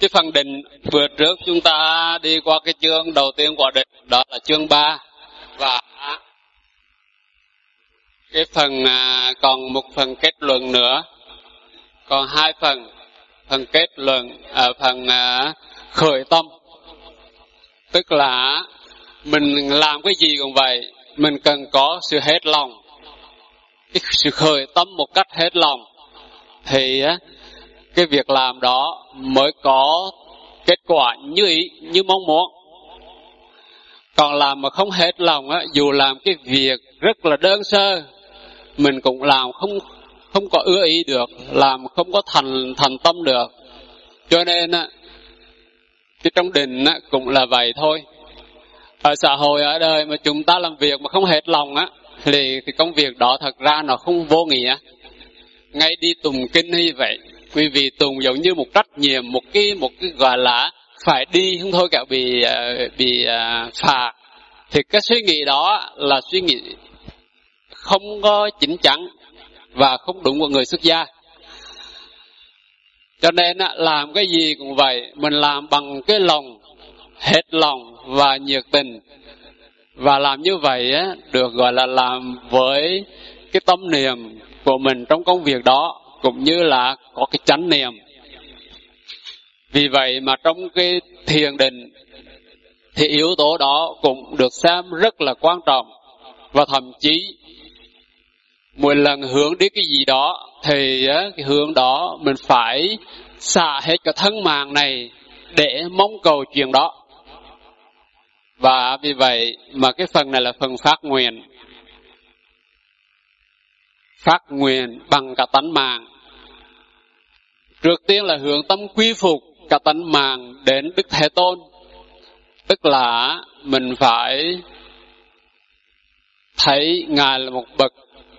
cái phần định vừa trước chúng ta đi qua cái chương đầu tiên của định đó là chương 3 và cái phần à, còn một phần kết luận nữa. Còn hai phần phần kết luận ở à, phần à, khởi tâm. Tức là mình làm cái gì cũng vậy mình cần có sự hết lòng. Cái sự khởi tâm một cách hết lòng thì cái việc làm đó mới có kết quả như ý, như mong muốn. Còn làm mà không hết lòng á, dù làm cái việc rất là đơn sơ, mình cũng làm không không có ưa ý được, làm không có thành thành tâm được. Cho nên á, cái trong đình á, cũng là vậy thôi. Ở xã hội ở đời mà chúng ta làm việc mà không hết lòng á, thì thì công việc đó thật ra nó không vô nghĩa. Ngay đi tùng kinh như vậy quý vị tùng giống như một trách nhiệm một cái một cái gọi là phải đi không thôi cả bị à, bị à, phạt. Thì cái suy nghĩ đó là suy nghĩ không có chính chắn và không đúng của người xuất gia. Cho nên làm cái gì cũng vậy mình làm bằng cái lòng hết lòng và nhiệt tình. Và làm như vậy á, được gọi là làm với cái tâm niệm của mình trong công việc đó cũng như là có cái chánh niệm. Vì vậy mà trong cái thiền định, thì yếu tố đó cũng được xem rất là quan trọng. Và thậm chí, mỗi lần hướng đến cái gì đó, thì cái hướng đó mình phải xả hết cả thân mạng này để mong cầu chuyện đó. Và vì vậy mà cái phần này là phần phát nguyện phát nguyện bằng cả tánh mạng. Trước tiên là hướng tâm quy phục cả tánh mạng đến đức thế tôn. Tức là mình phải thấy ngài là một bậc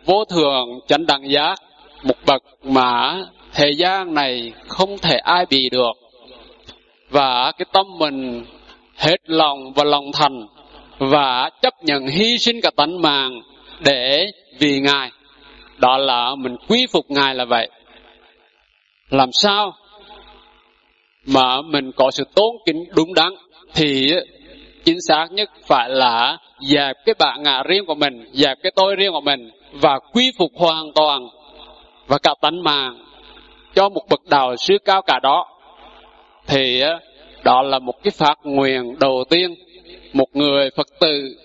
vô thường chánh đẳng giác, một bậc mà thế gian này không thể ai bị được. Và cái tâm mình hết lòng và lòng thành và chấp nhận hy sinh cả tánh mạng để vì ngài đó là mình quy phục ngài là vậy. Làm sao mà mình có sự tôn kính đúng đắn thì chính xác nhất phải là dẹp cái bản ngã riêng của mình, dẹp cái tôi riêng của mình và quy phục hoàn toàn và cả tánh mạng cho một bậc đạo sư cao cả đó. Thì đó là một cái phát nguyện đầu tiên. Một người phật tử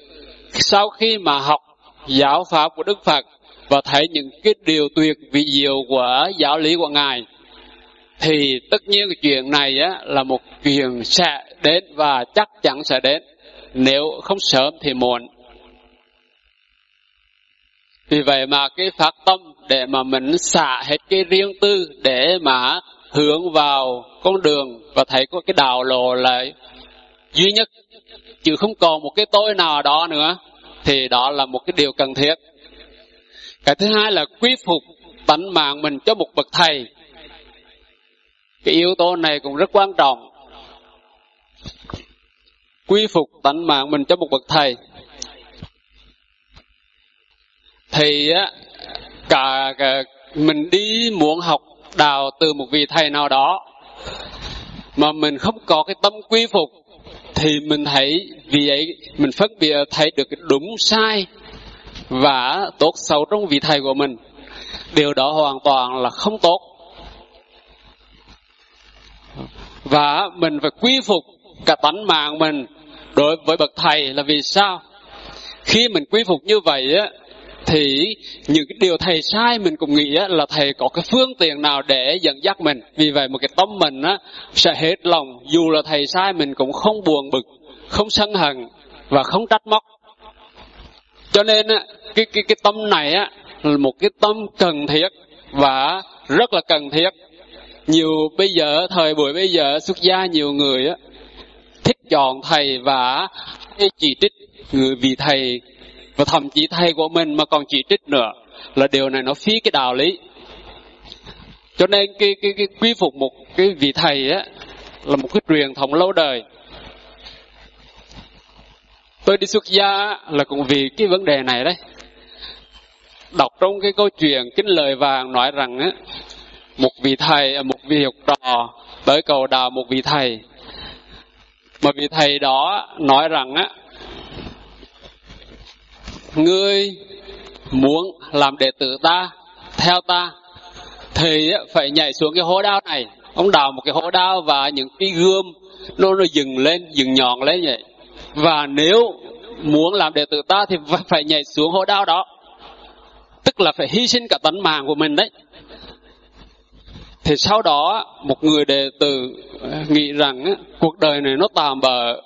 sau khi mà học giáo pháp của đức phật và thấy những cái điều tuyệt vị diệu của giáo lý của ngài, thì tất nhiên cái chuyện này á, là một chuyện sẽ đến và chắc chắn sẽ đến. Nếu không sớm thì muộn. Vì vậy mà cái phát tâm để mà mình xả hết cái riêng tư để mà hướng vào con đường và thấy có cái đạo lộ là duy nhất, chứ không còn một cái tôi nào đó nữa, thì đó là một cái điều cần thiết cái thứ hai là quy phục tánh mạng mình cho một bậc thầy. Cái yếu tố này cũng rất quan trọng. Quy phục tánh mạng mình cho một bậc thầy. Thì á cả, cả mình đi muốn học đào từ một vị thầy nào đó mà mình không có cái tâm quy phục thì mình thấy vì ấy mình phân biệt thấy được cái đúng sai và tốt xấu trong vị thầy của mình. Điều đó hoàn toàn là không tốt. Và mình phải quy phục cả tánh mạng mình đối với bậc thầy là vì sao? Khi mình quy phục như vậy á thì những cái điều thầy sai mình cũng nghĩ á, là thầy có cái phương tiện nào để dẫn dắt mình. Vì vậy một cái tâm mình á, sẽ hết lòng. Dù là thầy sai mình cũng không buồn bực không sân hận và không trách móc cho nên á, cái cái cái tâm này á là một cái tâm cần thiết và rất là cần thiết. Nhiều bây giờ thời buổi bây giờ xuất gia nhiều người á thích chọn thầy và chỉ trích người vì thầy và thậm chí thầy của mình mà còn chỉ trích nữa là điều này nó phí cái đạo lý. Cho nên cái cái cái quy phục một cái vị thầy á là một cái truyền thống lâu đời tôi đi xuất gia là cũng vì cái vấn đề này đấy. Đọc trong cái câu chuyện kính lời vàng nói rằng á, một vị thầy à, một vị học trò tới cầu đào một vị thầy. Mà vị thầy đó nói rằng á, ngươi muốn làm đệ tử ta, theo ta, thì phải nhảy xuống cái hố đao này. Ông đào một cái hố đao và những cái gươm nó nó dừng lên dừng nhọn lên vậy và nếu muốn làm đệ tử ta thì phải nhảy xuống hố đau đó. Tức là phải hy sinh cả tánh mạng của mình đấy. Thì sau đó, một người đệ tử ờ, nghĩ rằng cuộc đời này nó tạm bợ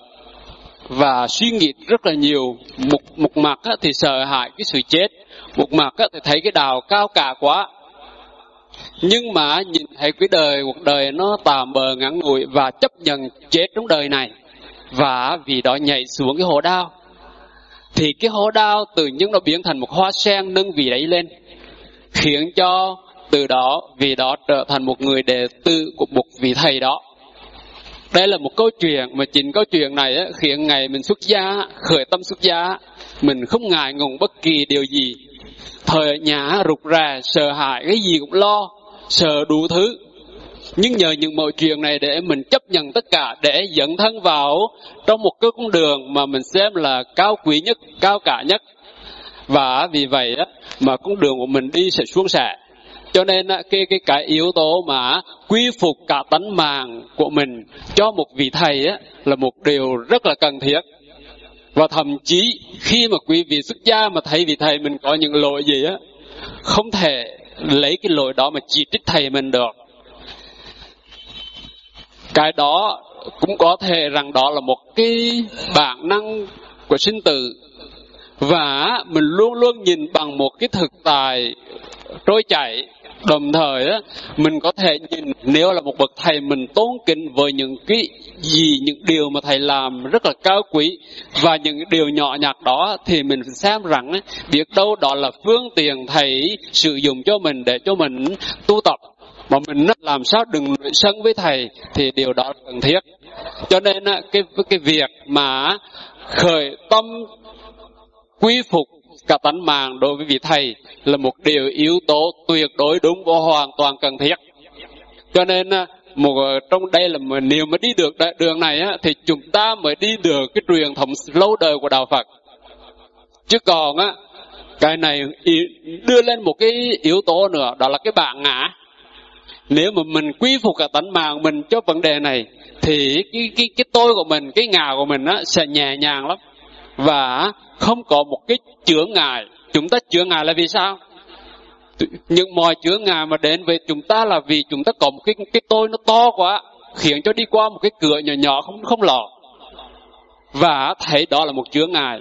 và suy nghĩ rất là nhiều. Một một mặt thì sợ hãi cái sự chết. Một mặt thì thấy cái đào cao cả quá. Nhưng mà nhìn thấy cái đời, cuộc đời nó tạm bờ ngắn ngủi và chấp nhận chết trong đời này và vì đó nhảy xuống cái hố đao. Thì cái hố đao tự nhiên nó biến thành một hoa sen nâng vị đấy lên khiến cho từ đó vì đó trở thành một người đệ tử của một vị thầy đó. Đây là một câu chuyện mà chính câu chuyện này ấy, khiến ngày mình xuất gia khởi tâm xuất gia mình không ngại ngùng bất kỳ điều gì. Thời nhã nhà rụt rè sợ hãi cái gì cũng lo sợ đủ thứ nhưng nhờ những mọi chuyện này để mình chấp nhận tất cả để dẫn thân vào trong một cái con đường mà mình xem là cao quý nhất cao cả nhất. Và vì vậy á, mà con đường của mình đi sẽ suôn sẻ. Cho nên cái cái cái yếu tố mà quy phục cả tánh mạng của mình cho một vị thầy á, là một điều rất là cần thiết. Và thậm chí khi mà quý vị xuất gia mà thấy vị thầy mình có những lỗi gì á không thể lấy cái lỗi đó mà chỉ trích thầy mình được cái đó cũng có thể rằng đó là một cái bản năng của sinh tử. Và mình luôn luôn nhìn bằng một cái thực tài trôi chảy. Đồng thời đó mình có thể nhìn nếu là một bậc thầy mình tôn kính với những cái gì những điều mà thầy làm rất là cao quý. Và những điều nhỏ nhặt đó thì mình xem rằng á, biết đâu đó là phương tiện thầy sử dụng cho mình để cho mình tu tập mà mình làm sao đừng sân với thầy thì điều đó là cần thiết. Cho nên cái cái việc mà khởi tâm quy phục cả tánh mạng đối với vị thầy là một điều yếu tố tuyệt đối đúng và hoàn toàn cần thiết. Cho nên một trong đây là một nếu mà đi được đường này á, thì chúng ta mới đi được cái truyền thống lâu đời của đạo Phật. Chứ còn á cái này đưa lên một cái yếu tố nữa đó là cái bản ngã nếu mà mình quy phục cả tánh mạng mình cho vấn đề này, thì cái cái cái tôi của mình, cái ngà của mình á, sẽ nhẹ nhàng lắm. Và không có một cái chướng ngại. Chúng ta chướng ngại là vì sao? Những mọi chướng ngại mà đến với chúng ta là vì chúng ta có một cái cái tôi nó to quá, khiến cho đi qua một cái cửa nhỏ nhỏ không không lọt. Và thấy đó là một chướng ngại.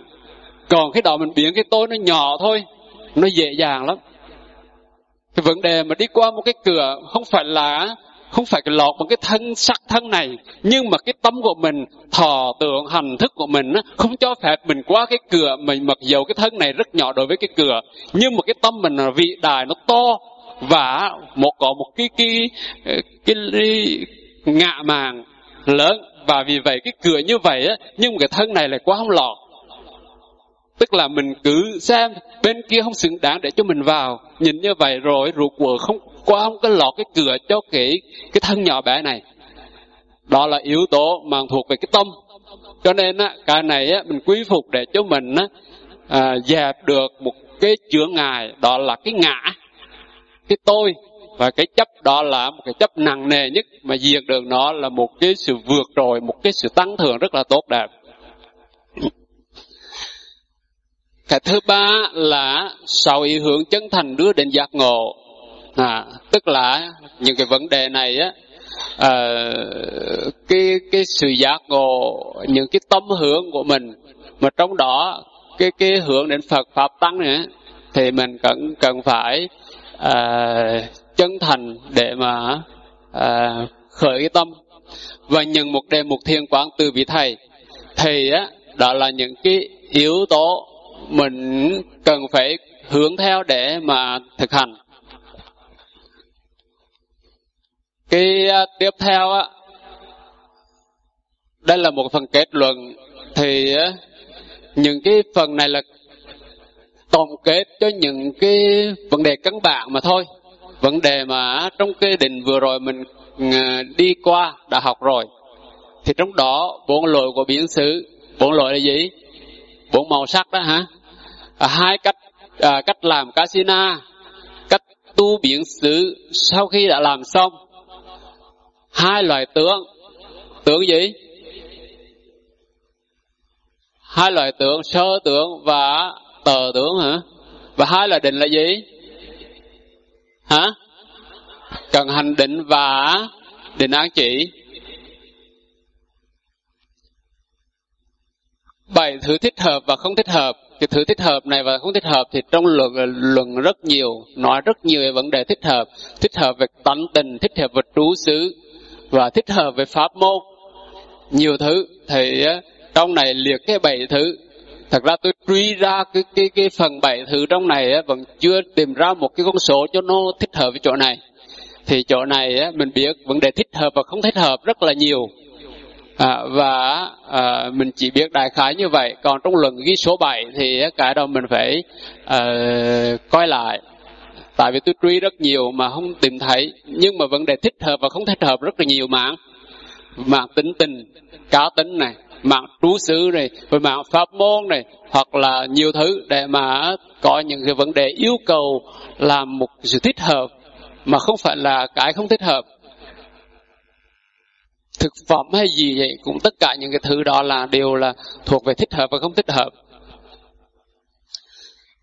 Còn cái đó mình biến cái tôi nó nhỏ thôi, nó dễ dàng lắm cái vấn đề mà đi qua một cái cửa không phải là không phải cái lọt bằng cái thân sắc thân này nhưng mà cái tâm của mình thọ tưởng hành thức của mình không cho phép mình qua cái cửa mình mặc dầu cái thân này rất nhỏ đối với cái cửa. Nhưng mà cái tâm mình là vị đại nó to và một có một cái cái cái, cái, cái ngạ màng lớn. Và vì vậy cái cửa như vậy á nhưng mà cái thân này lại quá không lọt tức là mình cứ xem bên kia không xứng đáng để cho mình vào. Nhìn như vậy rồi ruột quờ không qua không có lọt cái cửa cho cái cái thân nhỏ bé này. Đó là yếu tố mà thuộc về cái tâm. Cho nên á cái này á mình quý phục để cho mình á à, dẹp được một cái chướng ngại đó là cái ngã cái tôi. Và cái chấp đó là một cái chấp nặng nề nhất mà diệt được nó là một cái sự vượt rồi một cái sự tăng thượng rất là tốt đẹp cái thứ ba là sau ý hướng chân thành đưa đến giác ngộ. À, tức là những cái vấn đề này á à, cái cái sự giác ngộ những cái tâm hướng của mình mà trong đó cái cái hướng đến Phật pháp tăng nữa thì mình cần cần phải à, chân thành để mà à, khởi cái tâm. Và nhận một đề mục thiên quán từ vị thầy thì á đó là những cái yếu tố mình cần phải hướng theo để mà thực hành. Cái à, tiếp theo á, đây là một phần kết luận. Thì những cái phần này là tổng kết cho những cái vấn đề căn bản mà thôi. Vấn đề mà trong cái định vừa rồi mình à, đi qua đã học rồi. Thì trong đó, bốn lỗi của biến xứ. Bốn lỗi là gì? Bốn màu sắc đó hả? À, hai cách à, cách làm casina cách tu biện xứ sau khi đã làm xong. Hai loại tướng tướng gì? Hai loại tướng sơ tướng và tờ tướng hả? Và hai loại định là gì? Hả? Cần hành định và định án chỉ. Bảy thứ thích hợp và không thích hợp. Cái thứ thích hợp này và không thích hợp thì trong luận luận rất nhiều, nói rất nhiều về vấn đề thích hợp. Thích hợp về tánh tình, thích hợp về trú xứ và thích hợp về pháp môn. Nhiều thứ. Thì trong này liệt cái bảy thứ. Thật ra tôi truy ra cái cái cái phần bảy thứ trong này vẫn chưa tìm ra một cái con số cho nó thích hợp với chỗ này. Thì chỗ này mình biết vấn đề thích hợp và không thích hợp rất là nhiều à, và à, mình chỉ biết đại khái như vậy. Còn trong luận ghi số 7 thì cái đó mình phải à, coi lại. Tại vì tôi truy rất nhiều mà không tìm thấy. Nhưng mà vấn đề thích hợp và không thích hợp rất là nhiều mạng. Mạng tính tình cá tính này mạng trú xứ này rồi mạng pháp môn này hoặc là nhiều thứ để mà có những cái vấn đề yêu cầu làm một sự thích hợp mà không phải là cái không thích hợp thực phẩm hay gì vậy cũng tất cả những cái thứ đó là đều là thuộc về thích hợp và không thích hợp.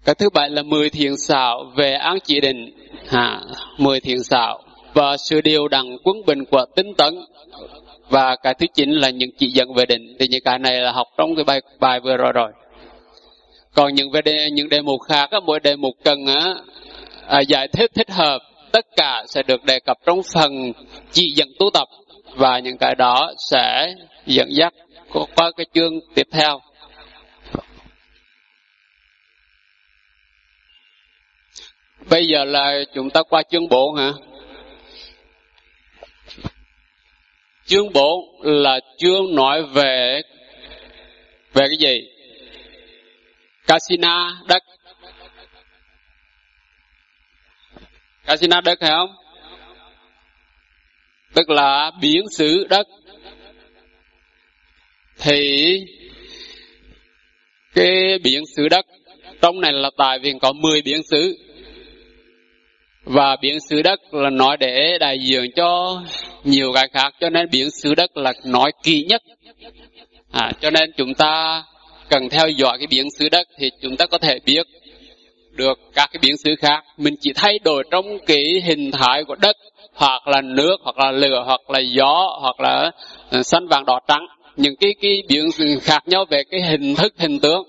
Cái thứ bảy là 10 thiền xảo về án chỉ định. Ha 10 thiền xảo và sự điều đẳng quân bình của tinh tấn. Và cái thứ chín là những chỉ dẫn về định. Thì những cái này là học trong cái bài bài vừa rồi rồi. Còn những về đề, những đề mục khác á, mỗi đề mục cần á, à, giải thích thích hợp tất cả sẽ được đề cập trong phần chỉ dẫn tu tập và những cái đó sẽ dẫn dắt qua cái chương tiếp theo. Bây giờ là chúng ta qua chương 4 hả? Chương 4 là chương nói về về cái gì? Casino đất. Casino đất phải không? Tức là biển xứ đất thì cái biển xứ đất trong này là tại vì có 10 biển xứ và biển xứ đất là nói để đại diện cho nhiều cái khác cho nên biển xứ đất là nói kỳ nhất. À, cho nên chúng ta cần theo dõi cái biển xứ đất thì chúng ta có thể biết được các cái biển xứ khác. Mình chỉ thay đổi trong cái hình thái của đất hoặc là nước hoặc là lửa hoặc là gió hoặc là ờ, xanh vàng đỏ trắng. Những cái cái biển khác nhau về cái hình thức hình tướng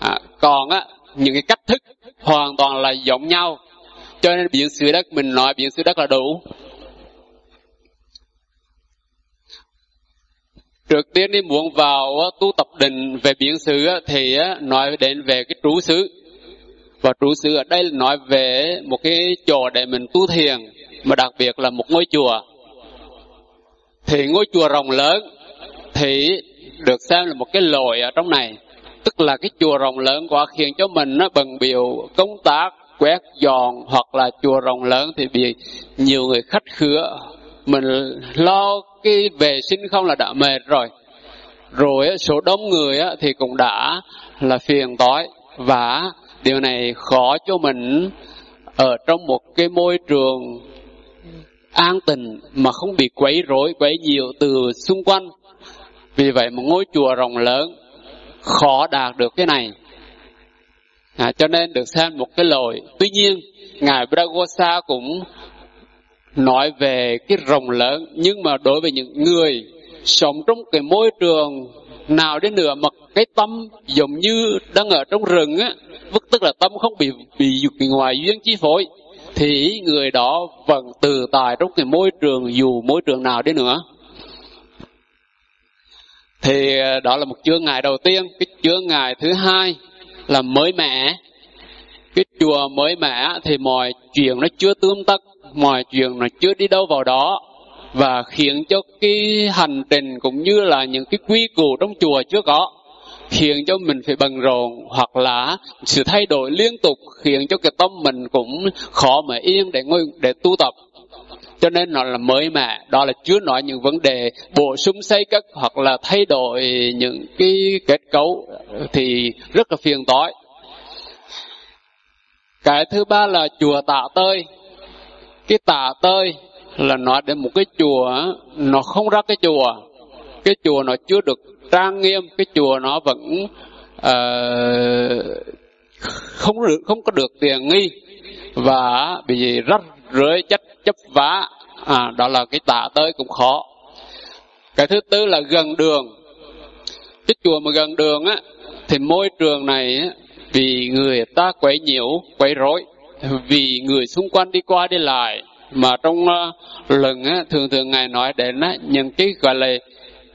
à, còn á những cái cách thức hoàn toàn là giống nhau. Cho nên biển xứ đất mình nói biển xứ đất là đủ. Trước tiên đi muốn vào tu tập định về biển xứ thì nói đến về cái trú xứ. Và trú xứ ở đây là nói về một cái chỗ để mình tu thiền mà đặc biệt là một ngôi chùa. Thì ngôi chùa rồng lớn thì được xem là một cái lỗi ở trong này. Tức là cái chùa rồng lớn quá khiến cho mình nó bận biểu, công tác, quét dọn, hoặc là chùa rồng lớn thì bị nhiều người khách khứa. Mình lo cái vệ sinh không là đã mệt rồi. Rồi số đông người thì cũng đã là phiền tối và điều này khó cho mình ở trong một cái môi trường an tình mà không bị quấy rối quấy nhiều từ xung quanh. Vì vậy một ngôi chùa rộng lớn khó đạt được cái này. À, cho nên được xem một cái lỗi tuy nhiên ngài Bragosa cũng nói về cái rộng lớn nhưng mà đối với những người sống trong cái môi trường nào đến nửa mà cái tâm giống như đang ở trong rừng á tức là tâm không bị bị ngoài duyên chi phối thì người đó vẫn tự tại trong cái môi trường, dù môi trường nào đi nữa. Thì ờ, đó là một chương ngày đầu tiên. Cái chương ngày thứ hai là mới mẻ. Cái chùa mới mẻ thì mọi chuyện nó chưa tương tất, mọi chuyện nó chưa đi đâu vào đó và khiến cho cái hành trình cũng như là những cái quy củ trong chùa chưa có khiến cho mình phải bận rộn hoặc là sự thay đổi liên tục khiến cho cái tâm mình cũng khó mà yên để ngồi, để tu tập. Cho nên nó là mới mẻ. Đó là chưa nói những vấn đề bổ sung, xây cất hoặc là thay đổi những cái kết cấu thì rất là phiền toái. Cái thứ ba là chùa tạ tơi. Cái tạ tơi là nói đến một cái chùa, nó không ra cái chùa. Cái chùa nó chưa được trang nghiêm cái chùa nó vẫn uh, không được không có được tiền nghi. Và bị rắc rưới chất chấp vá à, đó là cái tạ tới cũng khó. Cái thứ tư là gần đường. Cái chùa mà gần đường á thì môi trường này á, vì người ta quấy nhiễu quấy rối. Vì người xung quanh đi qua đi lại mà trong uh, lần á, thường thường ngài nói đến á, những cái gọi là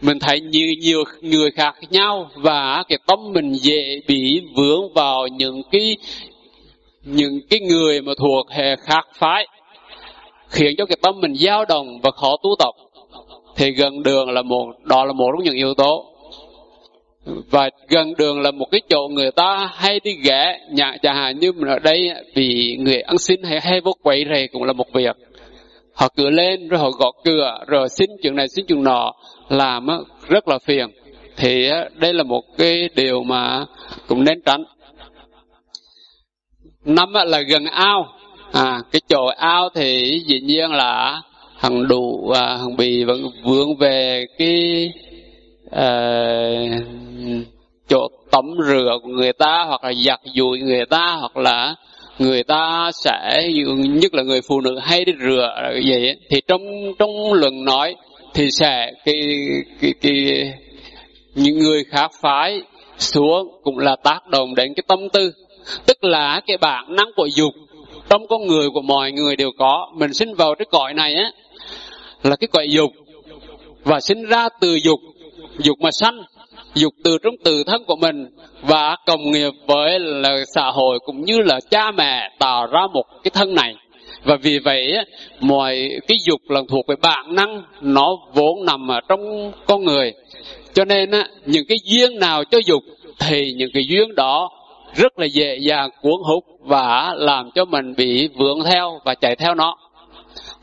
mình thấy nhiều nhiều người khác nhau và cái tâm mình dễ bị vướng vào những cái những cái người mà thuộc hệ khác phái, khiến cho cái tâm mình dao động và khó tu tập. Thì gần đường là một, đó là một trong những yếu tố. Và gần đường là một cái chỗ người ta hay đi ghé, nhà chẳng hạn như mình ở đây, vì người ăn xin hay hay vô quậy rầy cũng là một việc. Họ cứ lên rồi họ gõ cửa, rồi xin chuyện này, xin chuyện nọ làm rất là phiền. Thì đây là một cái điều mà cũng nên tránh. Năm là gần ao. À cái chỗ ao thì dĩ nhiên là hằng đủ và hằng bì vẫn vướng về cái uh, chỗ tắm rửa của người ta hoặc là giặt dụi người ta hoặc là người ta sẽ nhất là người phụ nữ hay đi rửa vậy thì trong trong luận nói thì sẽ cái cái cái những người khác phái xuống cũng là tác động đến cái tâm tư. Tức là cái bản năng của dục trong con người của mọi người đều có. Mình sinh vào cái cõi này á, là cái cõi dục. Và sinh ra từ dục. Dục mà sanh, dục từ trong tự thân của mình. Và cộng nghiệp với là xã hội cũng như là cha mẹ tạo ra một cái thân này và vì vậy mọi cái dục là thuộc về bản năng, nó vốn nằm ở trong con người. Cho nên những cái duyên nào cho dục thì những cái duyên đó rất là dễ dàng cuốn hút và làm cho mình bị vướng theo và chạy theo nó.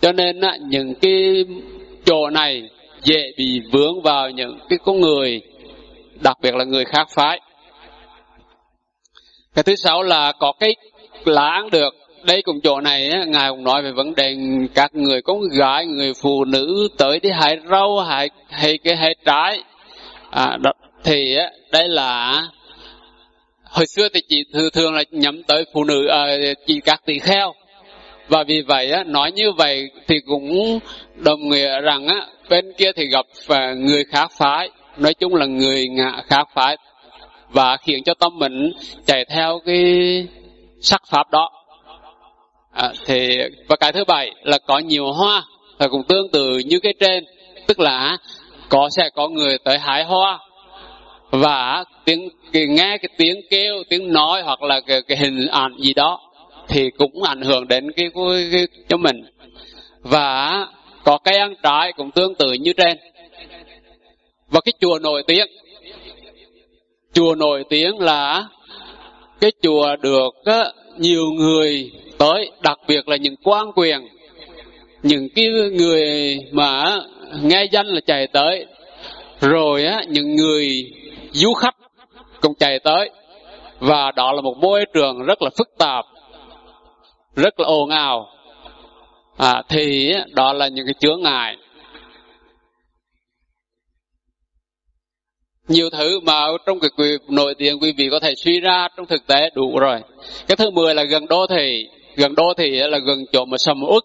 Cho nên những cái chỗ này dễ bị vướng vào những cái con người, đặc biệt là người khác phái. Cái thứ sáu là có cái lá ăn được đây cùng chỗ này ngài cũng nói về vấn đề các người con gái người phụ nữ tới đi hái rau hái hay cái hái trái. À, đó, thì đây là hồi xưa thì chỉ thường thường là nhắm tới phụ nữ à, chỉ các tỳ kheo. Và vì vậy á, nói như vậy thì cũng đồng nghĩa rằng á, bên kia thì gặp à, người khác phái. Nói chung là người ngạ khác phái. Và khiến cho tâm mình chạy theo cái sắc pháp đó à, thì và cái thứ bảy là có nhiều hoa và cũng tương tự như cái trên tức là có sẽ có người tới hái hoa và tiếng cái, nghe cái tiếng kêu tiếng nói hoặc là cái, cái hình ảnh gì đó thì cũng ảnh hưởng đến cái, cái, cái cho mình. Và có cây ăn trái cũng tương tự như trên. Và cái chùa nổi tiếng chùa nổi tiếng là cái chùa được nhiều người tới đặc biệt là những quan quyền những cái người mà nghe danh là chạy tới. Rồi á những người du khách cũng chạy tới. Và đó là một môi trường rất là phức tạp rất là ồn ào. À, thì đó là những cái chướng ngại. Nhiều thứ mà trong cái nổi tiếng quý vị có thể suy ra trong thực tế đủ rồi. Cái thứ mười là gần đô thị gần đô thị là gần chỗ mà sầm uất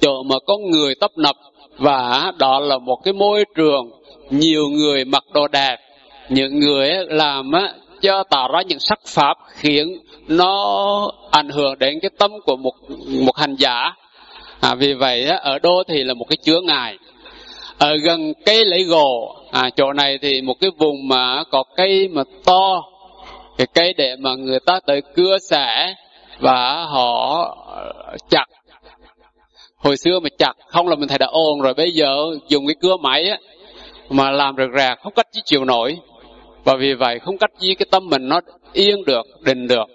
chỗ mà có người tấp nập và đó là một cái môi trường nhiều người mặc đồ đẹp những người làm cho tạo ra những sắc pháp khiến nó ảnh hưởng đến cái tâm của một một hành giả. À, vì vậy ở đô thì là một cái chứa ngài ở gần cây lấy gỗ à, chỗ này thì một cái vùng mà có cây mà to cái cây để mà người ta tới cưa xẻ và họ ờ, chặt. Hồi xưa mà chặt, không là mình thấy đã ồn rồi, bây giờ dùng cái cưa máy á, mà làm rực rạc, không cách chiều nổi. Và vì vậy không cách chi cái tâm mình nó yên được, định được.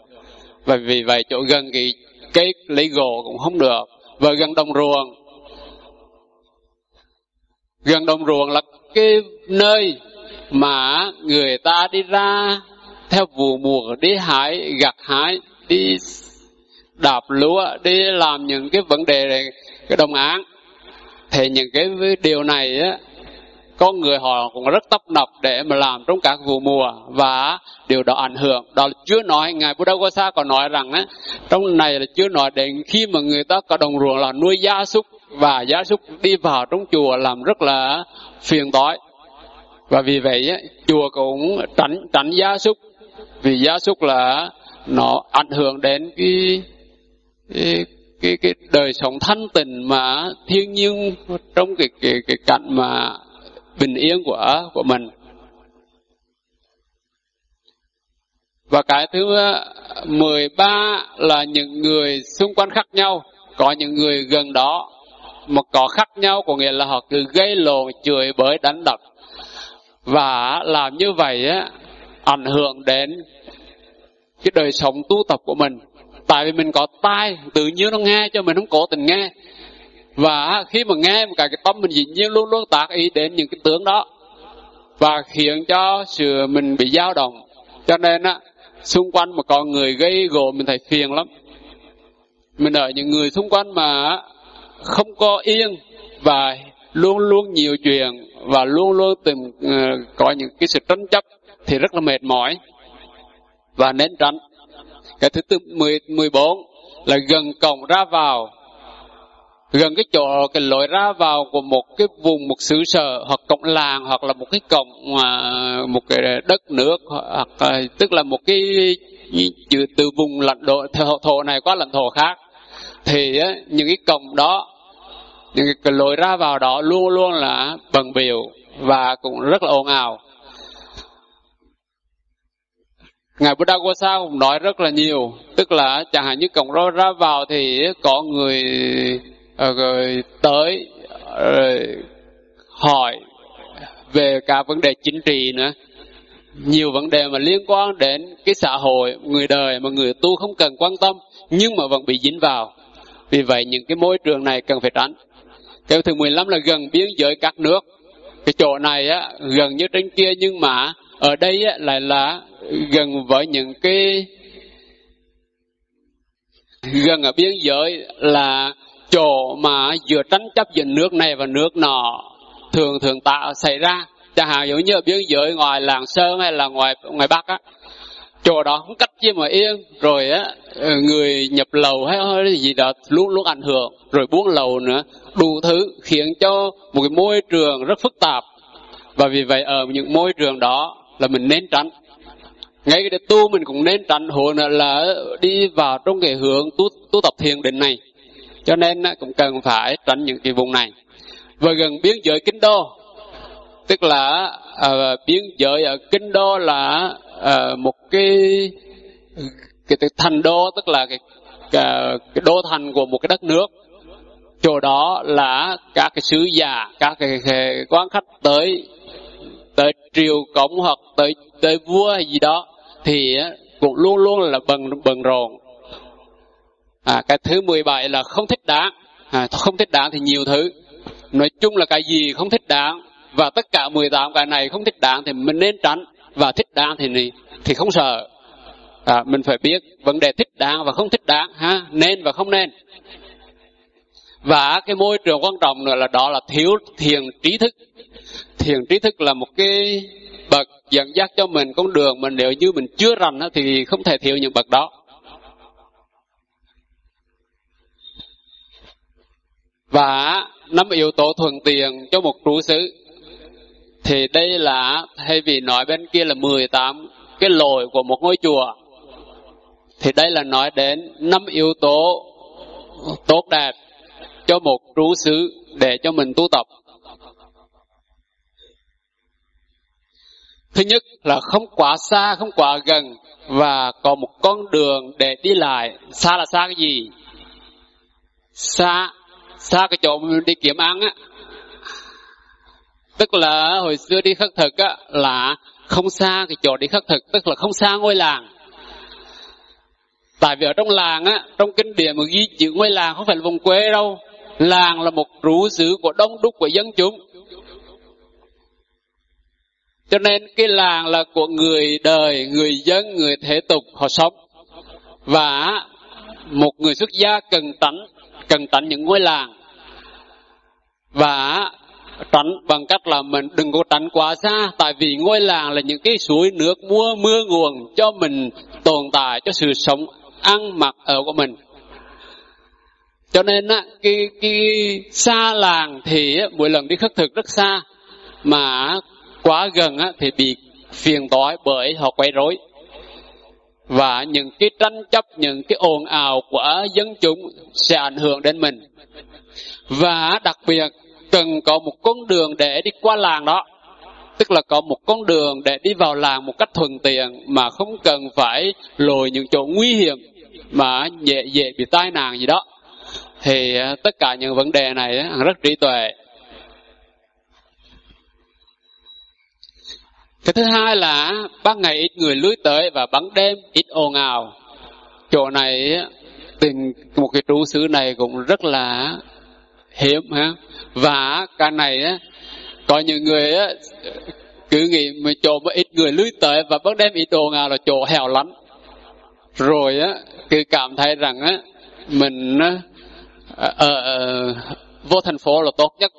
Và vì vậy chỗ gần cái cây lấy gỗ cũng không được. Và gần đồng ruộng. Gần đồng ruộng là cái nơi mà người ta đi ra theo vụ mùa, đi hái, gặt hái, đi đạp lúa đi làm những cái vấn đề này, cái đồng án. Thì những cái điều này á con người họ cũng rất tấp nập để mà làm trong các vụ mùa. Và điều đó ảnh hưởng. Đó là chưa nói ngài Buddha Gosha còn nói rằng á trong này là chưa nói đến khi mà người ta có đồng ruộng là nuôi gia súc và gia súc đi vào trong chùa làm rất là phiền toái. Và vì vậy á, chùa cũng tránh tránh gia súc. Vì gia súc là nó ảnh hưởng đến cái cái cái, cái đời sống thanh tịnh mà thiên nhiên trong cái cái cái cảnh mà bình yên của của mình. Và cái thứ 13 là những người xung quanh khác nhau. Có những người gần đó mà có khác nhau có nghĩa là họ cứ gây lộn chửi bới đánh đập. Và làm như vậy á ảnh hưởng đến cái đời sống tu tập của mình tại vì mình có tai tự nhiên nó nghe cho mình không cố tình nghe. Và khi mà nghe một cái cái tâm mình dĩ nhiên luôn luôn tác ý đến những cái tướng đó. Và khiến cho sự mình bị dao động. Cho nên á xung quanh mà có người gây gỗ mình thấy phiền lắm. Mình ở những người xung quanh mà không có yên và luôn luôn nhiều chuyện và luôn luôn tìm uh, có những cái sự tranh chấp thì rất là mệt mỏi và nên tránh cái thứ tư mười mười bốn là gần cổng ra vào. Gần cái chỗ cái lối ra vào của một cái vùng một xứ sở hoặc cổng làng hoặc là một cái cổng à, một cái đất nước hoặc à, tức là một cái từ, từ vùng lãnh thổ thổ này qua lãnh thổ khác. Thì những cái cổng đó những cái lối ra vào đó luôn luôn là bần biểu và cũng rất là ồn ào ngài Buddha Gosa cũng nói rất là nhiều, tức là chẳng hạn như cổng ra vào thì có người ờ, rồi tới rồi hỏi về cả vấn đề chính trị nữa. Nhiều vấn đề mà liên quan đến cái xã hội, người đời mà người tu không cần quan tâm, nhưng mà vẫn bị dính vào. Vì vậy những cái môi trường này cần phải tránh. Cái thứ 15 là gần biên giới các nước. Cái chỗ này á, gần như trên kia nhưng mà ở đây lại là gần với những cái gần ở biên giới là chỗ mà vừa tranh chấp giữa nước này và nước nọ thường thường tạo xảy ra. Chẳng hạn giống như ở biên giới ngoài làng sơn hay là ngoài ngoài bắc á, chỗ đó không cách chi mà yên. Rồi á ờ, người nhập lầu hay gì đó luôn luôn ảnh hưởng. Rồi buông lầu nữa, đủ thứ khiến cho một cái môi trường rất phức tạp. Và vì vậy ở những môi trường đó là mình nên tránh. Ngay cái tu mình cũng nên tránh. Hồ là đi vào trong cái hướng tu tu tập thiền định này. Cho nên cũng cần phải tránh những cái vùng này. Và gần biên giới kinh đô. Tức là uh, biên giới ở kinh đô là uh, một cái cái, cái thành đô tức là cái, cái cái đô thành của một cái đất nước. Chỗ đó là các cái sứ giả các cái, cái quan khách tới tới triều cống hoặc tới tới vua hay gì đó thì cũng luôn luôn là bận bận rộn. À, cái thứ 17 là không thích đáng. À, không thích đáng thì nhiều thứ. Nói chung là cái gì không thích đáng và tất cả 18 cái này không thích đáng thì mình nên tránh và thích đáng thì thì không sợ. À, mình phải biết vấn đề thích đáng và không thích đáng ha nên và không nên và cái môi trường quan trọng nữa là đó là thiếu thiền trí thức. Thiền trí thức là một cái bậc dẫn dắt cho mình con đường mình nếu như mình chưa rành thì không thể thiếu những bậc đó. Và năm yếu tố thuận tiện cho một trú xứ. Thì đây là, thay vì nói bên kia là 18 cái lồi của một ngôi chùa. Thì đây là nói đến năm yếu tố tốt đẹp cho một trú xứ để cho mình tu tập. Thứ nhất là không quá xa không quá gần và có một con đường để đi lại. Xa là xa cái gì? Xa xa cái chỗ mình đi kiếm ăn á. Tức là hồi xưa đi khất thực á, là không xa cái chỗ đi khất thực tức là không xa ngôi làng. Tại vì ở trong làng á trong kinh điển mà ghi chữ ngôi làng không phải là vùng quê đâu làng là một trụ xứ của đông đúc của dân chúng. Cho nên cái làng là của người đời, người dân, người thế tục họ sống. Và một người xuất gia cần tránh cần tránh những ngôi làng. Và tránh bằng cách là mình đừng có tránh quá xa, tại vì ngôi làng là những cái suối nước mưa mưa nguồn cho mình tồn tại, cho sự sống ăn mặc ở của mình cho nên á, cái cái xa làng thì mỗi lần đi khất thực rất xa, mà quá gần á, thì bị phiền toái bởi họ quấy rối. Và những cái tranh chấp, những cái ồn ào của dân chúng sẽ ảnh hưởng đến mình. Và đặc biệt, cần có một con đường để đi qua làng đó. Tức là có một con đường để đi vào làng một cách thuận tiện, mà không cần phải lồi những chỗ nguy hiểm, mà dễ dễ bị tai nạn gì đó thì à, tất cả những vấn đề này rất trí tuệ. Cái thứ hai là, ban ngày ít người lưới tới và ban đêm ít ồn ào. Chỗ này tình, một cái trú xứ này cũng rất là hiếm ha. Và cái này có những người cứ nghĩ mà chỗ mà ít người lưới tới và ban đêm ít ồn ào là chỗ hẻo lánh. Rồi á, cứ cảm thấy rằng á, mình á, ở, vô thành phố là tốt nhất.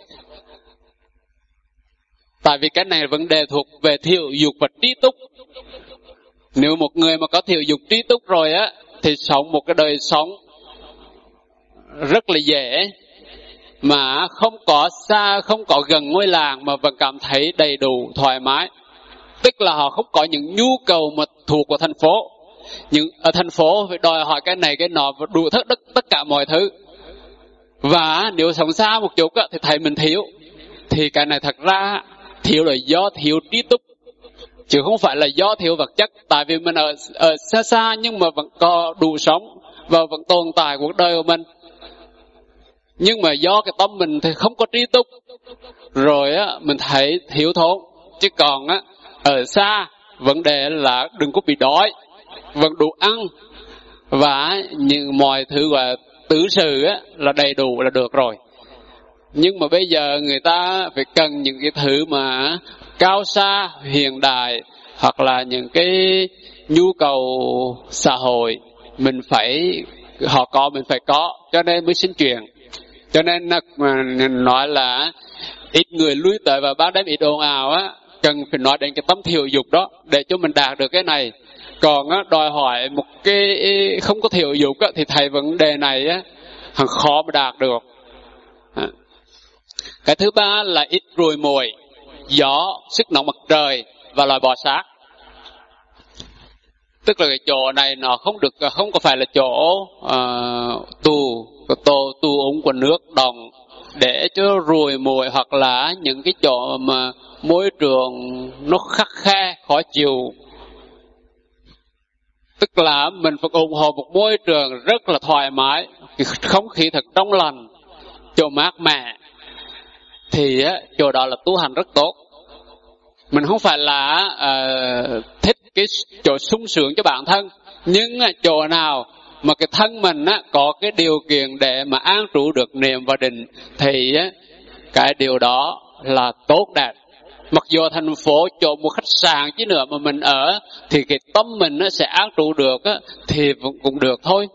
Tại vì cái này là vấn đề thuộc về thiểu dục và trí túc. Nếu một người mà có thiểu dục trí túc rồi á thì sống một cái đời sống rất là dễ mà không có xa không có gần ngôi làng mà vẫn cảm thấy đầy đủ thoải mái. Tức là họ không có những nhu cầu mà thuộc của thành phố. Nhưng ở thành phố phải đòi hỏi cái này cái nọ và đủ tất tất, tất cả mọi thứ và nếu sống xa một chút thì thầy mình thiếu. Thì cái này thật ra thiếu là do thiếu trí túc chứ không phải là do thiếu vật chất. Tại vì mình ở, ở xa xa nhưng mà vẫn có đủ sống và vẫn tồn tại cuộc đời của mình. Nhưng mà do cái tâm mình thì không có trí túc rồi á mình thấy thiếu thốn. Chứ còn á ở xa vấn đề là đừng có bị đói vẫn đủ ăn và những mọi thứ gọi tử sự á, là đầy đủ là được rồi. Nhưng mà bây giờ người ta phải cần những cái thứ mà cao xa hiện đại hoặc là những cái nhu cầu xã hội mình phải họ có mình phải có cho nên mới xin chuyện cho nên mà nói là ít người lui tới và ban đêm ít ồn ào á cần phải nói đến cái tấm thiểu dục đó để cho mình đạt được cái này còn á, đòi hỏi một cái không có thiểu dục á, thì thầy vấn đề này á, khó mà đạt được. Cái thứ ba là ít ruồi mồi gió sức nóng mặt trời và loài bò sát. Tức là cái chỗ này nó không được không có phải là chỗ uh, tù tô tu ống của nước đồng để cho ruồi mồi hoặc là những cái chỗ mà môi trường nó khắc khe khó chịu tức là mình phải ủng hộ một môi trường rất là thoải mái không khí thật trong lành chỗ mát mẻ. Thì á, chỗ đó là tu hành rất tốt. Mình không phải là uh, thích cái chỗ sung sướng cho bản thân nhưng chỗ nào mà cái thân mình á, có cái điều kiện để mà an trụ được niệm và định thì á, cái điều đó là tốt đẹp mặc dù thành phố chọn một khách sạn chứ nữa mà mình ở thì cái tâm mình nó sẽ an trụ được á, thì cũng được thôi.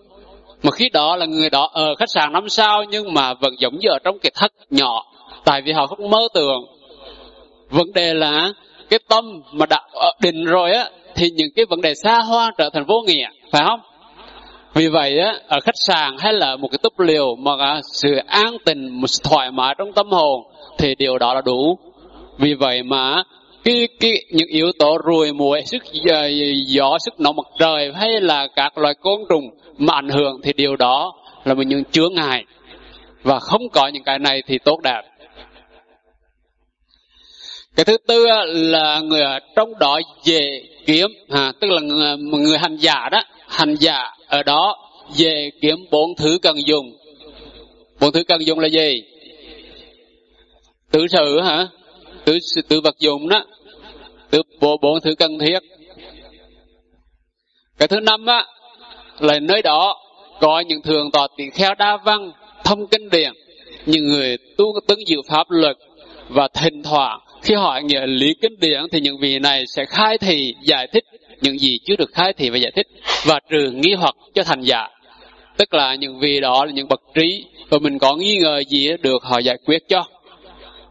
Mà khi đó là người đó ở khách sạn năm sao nhưng mà vẫn giống như ở trong cái thất nhỏ tại vì họ không mơ tưởng. Vấn đề là cái tâm mà đã ờ, định rồi á thì những cái vấn đề xa hoa trở thành vô nghĩa phải không? Vì vậy á ở khách sạn hay là một cái túp liều mà à, sự an tình một sự thoải mái trong tâm hồn thì điều đó là đủ vì vậy mà cái, cái những yếu tố ruồi muỗi sức ờ, gió sức nóng mặt trời hay là các loài côn trùng mà ảnh hưởng thì điều đó là một những chướng ngại. Và không có những cái này thì tốt đẹp. Cái thứ tư là người ở trong đó dễ kiếm à, tức là người, người hành giả đó hành giả ở đó dễ kiếm bốn thứ cần dùng. Bốn thứ cần dùng là gì? Tứ sự hả? Từ từ vật dụng đó từ bộ bộ thứ cần thiết. Cái thứ năm á, là nơi đó có những thường tọa tỳ kheo đa văn, thông kinh điển, những người tu tướng dự pháp luật và thỉnh thoảng khi hỏi nghĩa lý kinh điển thì những vị này sẽ khai thị, giải thích những gì chưa được khai thị và giải thích và trừ nghi hoặc cho thành giả. Tức là những vị đó là những bậc trí và mình có nghi ngờ gì được họ giải quyết cho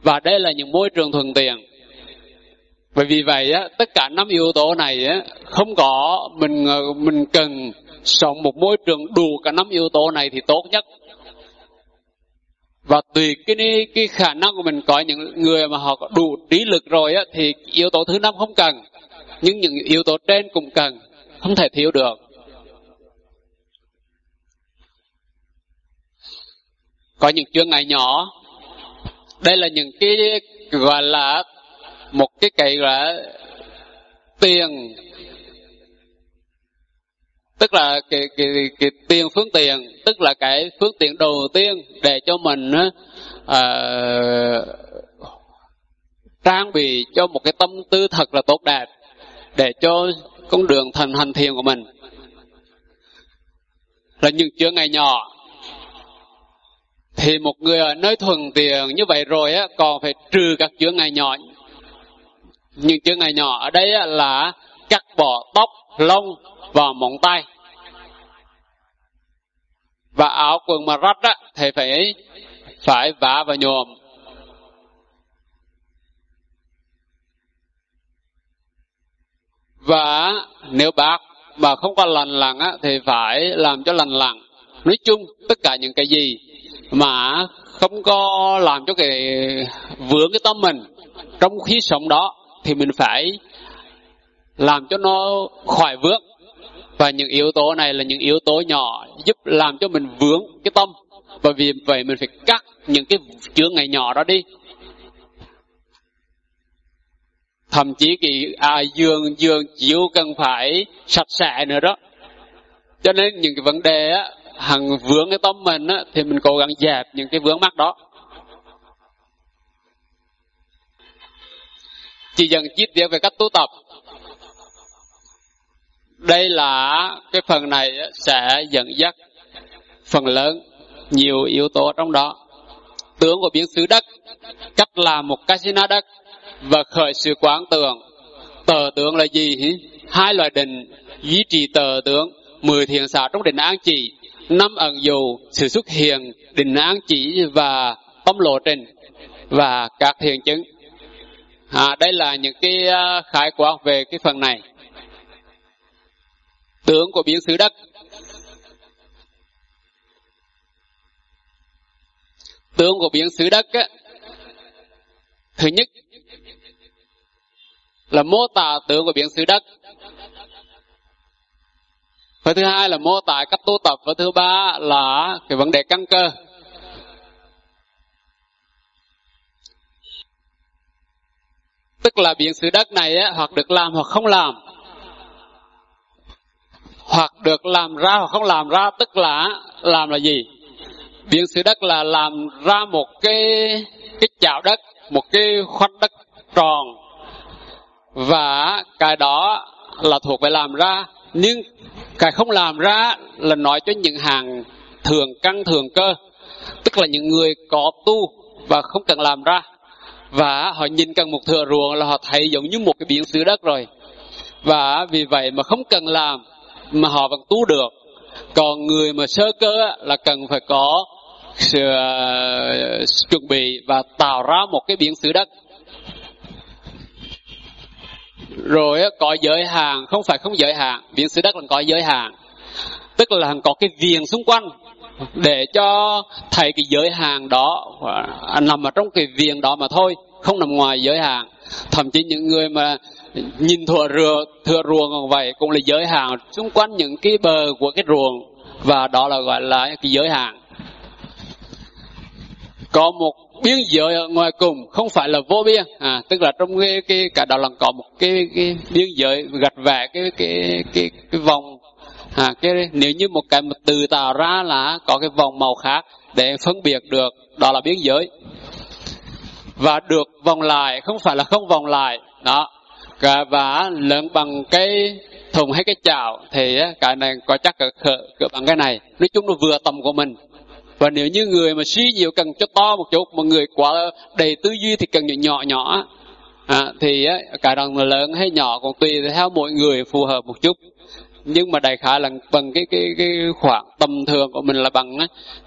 và đây là những môi trường thuận tiện. Bởi vì vậy á, tất cả năm yếu tố này á, không có mình ờ, mình cần sống một môi trường đủ cả năm yếu tố này thì tốt nhất. Và tùy cái cái khả năng của mình có những người mà họ có đủ trí lực rồi á thì yếu tố thứ năm không cần. Nhưng những yếu tố trên cũng cần. Không thể thiếu được. Có những chuyên này nhỏ đây là những cái gọi là một cái cái gọi là tiền. Tức là cái, cái, cái tiền phương tiện tức là cái phương tiện đầu tiên để cho mình uh, trang bị cho một cái tâm tư thật là tốt đẹp để cho con đường thành hành thiền của mình. Là những chướng ngày nhỏ thì một người ở nơi thuần tiền như vậy rồi á còn phải trừ các chướng ngày nhỏ những chướng ngày nhỏ ở đây á, là cắt bỏ tóc lông và móng tay. Và áo quần mà rách á thì phải phải vả và nhuộm. Và nếu bác mà không có lành lặn á thì phải làm cho lành lặn. Nói chung tất cả những cái gì mà không có làm cho cái vướng cái tâm mình trong khí sống đó thì mình phải làm cho nó khỏi vướng. Và những yếu tố này là những yếu tố nhỏ giúp làm cho mình vướng cái tâm. Và vì vậy mình phải cắt những cái chướng ngày nhỏ đó đi. Thậm chí cái à, giường giường chiếu cần phải sạch sẽ nữa đó. Cho nên những cái vấn đề á hằng vướng cái tâm mình á, thì mình cố gắng dẹp những cái vướng mắc đó. Chỉ dần chi tiết về cách tu tập. Đây là cái phần này sẽ dẫn dắt phần lớn nhiều yếu tố trong đó. Tướng của biến xứ đất, cách làm một casino đất và khởi sự quán tưởng tờ tướng là gì hai loại định, duy trì tờ tướng, mười thiền xả trong định an chỉ năm ẩn dụ sự xuất hiện định án chỉ và tâm lộ trình và các hiện chứng. À, đây là những cái à, khái quát về cái phần này. Tướng của biến xứ đất tướng của biến xứ đất á, thứ nhất là mô tả tướng của biến xứ đất và thứ hai là mô tả cách tu tập và thứ ba là cái vấn đề căn cơ. Tức là biển xứ đất này á, hoặc được làm hoặc không làm. Hoặc được làm ra hoặc không làm ra tức là làm là gì? Biển xứ đất là làm ra một cái cái chảo đất một cái khoanh đất tròn. Và cái đó là thuộc về làm ra. Nhưng cái không làm ra là nói cho những hàng thường căn thường cơ. Tức là những người có tu và không cần làm ra. Và họ nhìn cần một thừa ruộng là họ thấy giống như một cái biển xứ đất rồi. Và vì vậy mà không cần làm mà họ vẫn tu được. Còn người mà sơ cơ là cần phải có sự uh, chuẩn bị và tạo ra một cái biển xứ đất rồi có giới hạn không phải không giới hạn viện xứ đất là có giới hạn tức là có cái viền xung quanh để cho thầy cái giới hạn đó à, à, nằm ở trong cái viền đó mà thôi, không nằm ngoài giới hạn thậm chí những người mà nhìn thừa rùa thừa ruộng còn vậy cũng là giới hạn xung quanh những cái bờ của cái ruộng và đó là gọi là cái giới hạn có một biên giới ở ngoài cùng không phải là vô biên. À tức là trong cái cái cả đạo lần có một cái cái biên giới gạch vẽ cái cái cái cái vòng. À cái nếu như một cái một từ tạo ra là có cái vòng màu khác để phân biệt được đó là biên giới. Và được vòng lại không phải là không vòng lại. Đó. Và lớn bằng cái thùng hay cái chảo thì cái này có chắc cỡ, cỡ bằng cái này. Nói chung nó vừa tầm của mình và nếu như người mà suy nhiều cần cho to một chút mà người quá đầy tư duy thì cần nhỏ nhỏ. À, thì cả đồng lớn hay nhỏ còn tùy theo mỗi người phù hợp một chút. Nhưng mà đại khái là bằng cái cái cái khoảng tầm thường của mình là bằng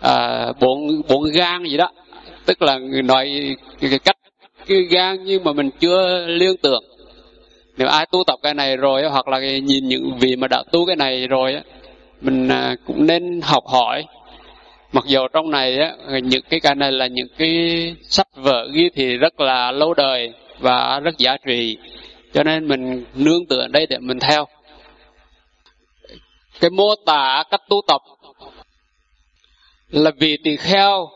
à, bốn bốn gan gì đó. Tức là nói cái, cái cách cái gan nhưng mà mình chưa liên tưởng. Nếu ai tu tập cái này rồi hoặc là nhìn những vị mà đã tu cái này rồi mình à, cũng nên học hỏi mặc dù trong này á, những cái cái này là những cái sách vở ghi thì rất là lâu đời và rất giá trị. Cho nên mình nương tựa đây để mình theo. Cái mô tả cách tu tập là vì tỳ kheo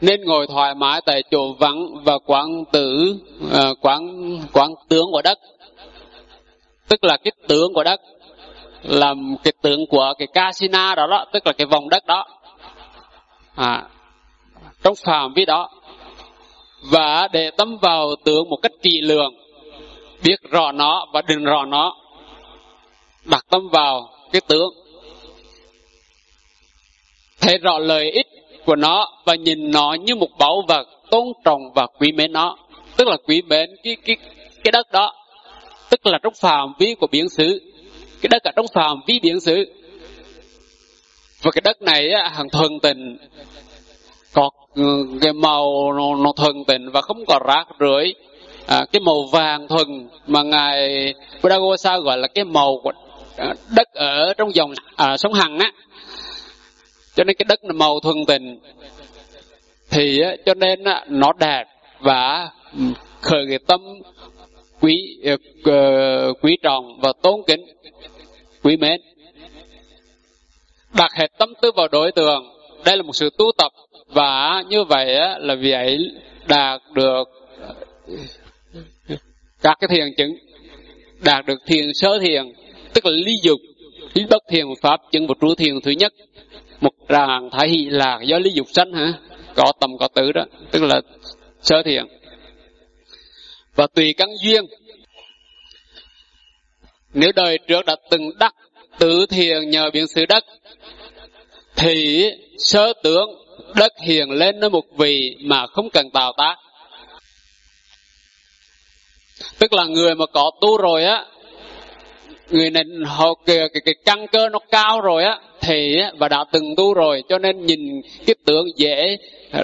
nên ngồi thoải mái tại chỗ vắng và quán tử uh, quán quán tướng của đất. Tức là cái tướng của đất làm cái tướng của cái casina đó đó tức là cái vòng đất đó à, trong phạm vi đó và để tâm vào tướng một cách kỳ lường biết rõ nó và đừng rõ nó đặt tâm vào cái tướng thấy rõ lợi ích của nó và nhìn nó như một báu vật tôn trọng và quý mến nó. Tức là quý mến cái cái cái đất đó. Tức là trong phạm vi của biển xứ. Cái đất ở trong phạm vi biển xứ và cái đất này á, hàng thuần tình. Có ừ, cái màu nó, nó thuần tình và không có rác rưởi. À, cái màu vàng thuần mà ngài Buddha gọi là cái màu của à, đất ở trong dòng à, sông Hằng á. Cho nên cái đất là màu thuần tình. Thì á, cho nên á, nó đẹp và ừ, khởi cái tâm quý uh, quý trọng và tôn kính quý mến đặt hết tâm tư vào đối tượng. Đây là một sự tu tập và như vậy là vì ấy đạt được, các cái thiền chứng, đạt được thiền sơ thiền, tức là ly dục, lý bất thiền pháp, chứng một trụ thiền thứ nhất. Một trạng thái hỷ lạc do lý dục sanh hả? Có tầm, có tứ đó, tức là sơ thiền. Và tùy căn duyên, nếu đời trước đã từng đắc tứ thiền nhờ biến xứ đất. Thì sơ tướng đất hiền lên nơi một vị mà không cần tạo tác. Tức là người mà có tu rồi á người này họ cái, cái, cái căn cơ nó cao rồi á thì và đã từng tu rồi cho nên nhìn cái tướng dễ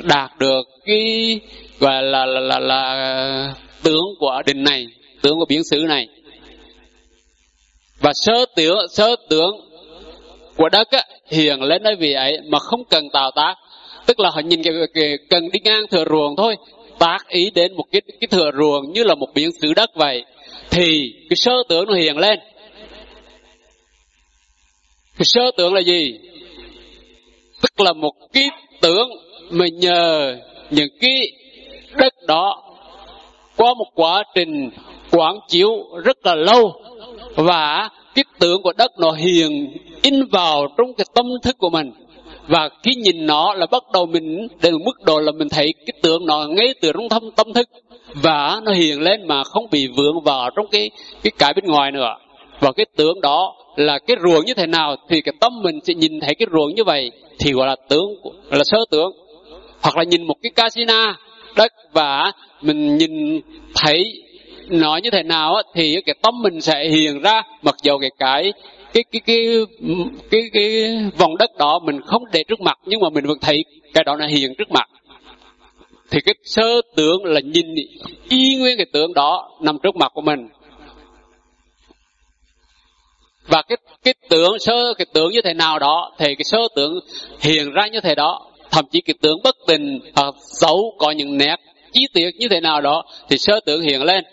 đạt được cái gọi là là là, là tướng của đình này tướng của biến xứ này và sơ tướng sơ tướng của đất á, hiện lên nơi vị ấy mà không cần tạo tác. Tức là họ nhìn cái, cái cần đi ngang thừa ruộng thôi tác ý đến một cái cái thừa ruộng như là một biển xứ đất vậy. Thì cái sơ tướng nó hiện lên. Cái sơ tướng là gì? Tức là một cái tướng mà nhờ những cái đất đó qua một quá trình quán chiếu rất là lâu và cái tượng của đất nó hiền in vào trong cái tâm thức của mình. Và khi nhìn nó là bắt đầu mình đến mức độ là mình thấy cái tượng nó ngay từ trong tâm tâm thức và nó hiền lên mà không bị vướng vào trong cái cái cái bên ngoài nữa. Và cái tướng đó là cái ruộng như thế nào thì cái tâm mình sẽ nhìn thấy cái ruộng như vậy thì gọi là tướng là sơ tướng hoặc là nhìn một cái casino, đất và mình nhìn thấy nói như thế nào á, thì cái tâm mình sẽ hiền ra. Mặc dù cái cái cái cái cái cái cái vòng đất đó mình không để trước mặt, nhưng mà mình vẫn thấy cái đó là hiền trước mặt. Thì cái sơ tưởng là nhìn y nguyên cái tưởng đó nằm trước mặt của mình. Và cái cái tưởng sơ, cái tưởng như thế nào đó, thì cái sơ tưởng hiền ra như thế đó. Thậm chí cái tưởng bất tình hoặc xấu, có những nét chi tiết như thế nào đó, thì sơ tưởng hiện lên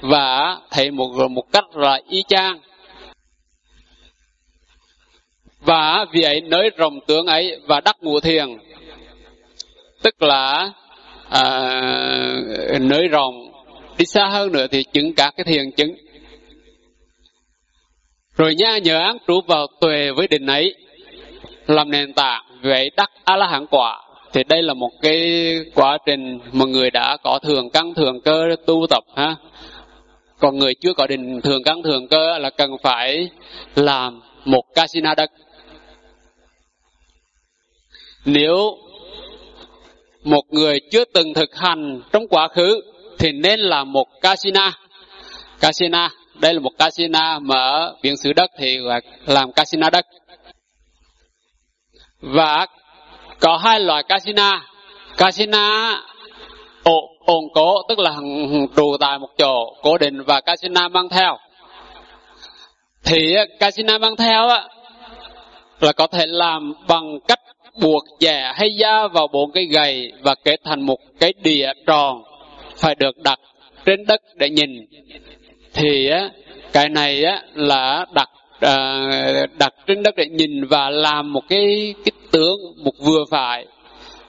và thầy một một cách là y chang. Và vì ấy nới rộng tướng ấy và đắc ngũ thiền. Tức là à, nới rộng. Đi xa hơn nữa thì chứng các cái thiền chứng. Rồi nha nhờ án trụ vào tuệ với định ấy làm nền tảng vậy đắc a la hán quả. Thì đây là một cái quá trình mà người đã có thường căn thường cơ tu tập ha còn người chưa có định thường căn thường cơ là cần phải làm một casino đất. Nếu một người chưa từng thực hành trong quá khứ thì nên là một casino casino đây là một casino mà ở viện sử đất thì làm casino đất. Và có hai loại casino casino ồn, ổn cố tức là trụ tại một chỗ cố định và casino mang theo. Thì casino mang theo á là có thể làm bằng cách buộc dẻ hay da vào bốn cái gầy và kết thành một cái đĩa tròn phải được đặt trên đất để nhìn. Thì á cái này á là đặt à, đặt trên đất để nhìn và làm một cái cái tướng một vừa phải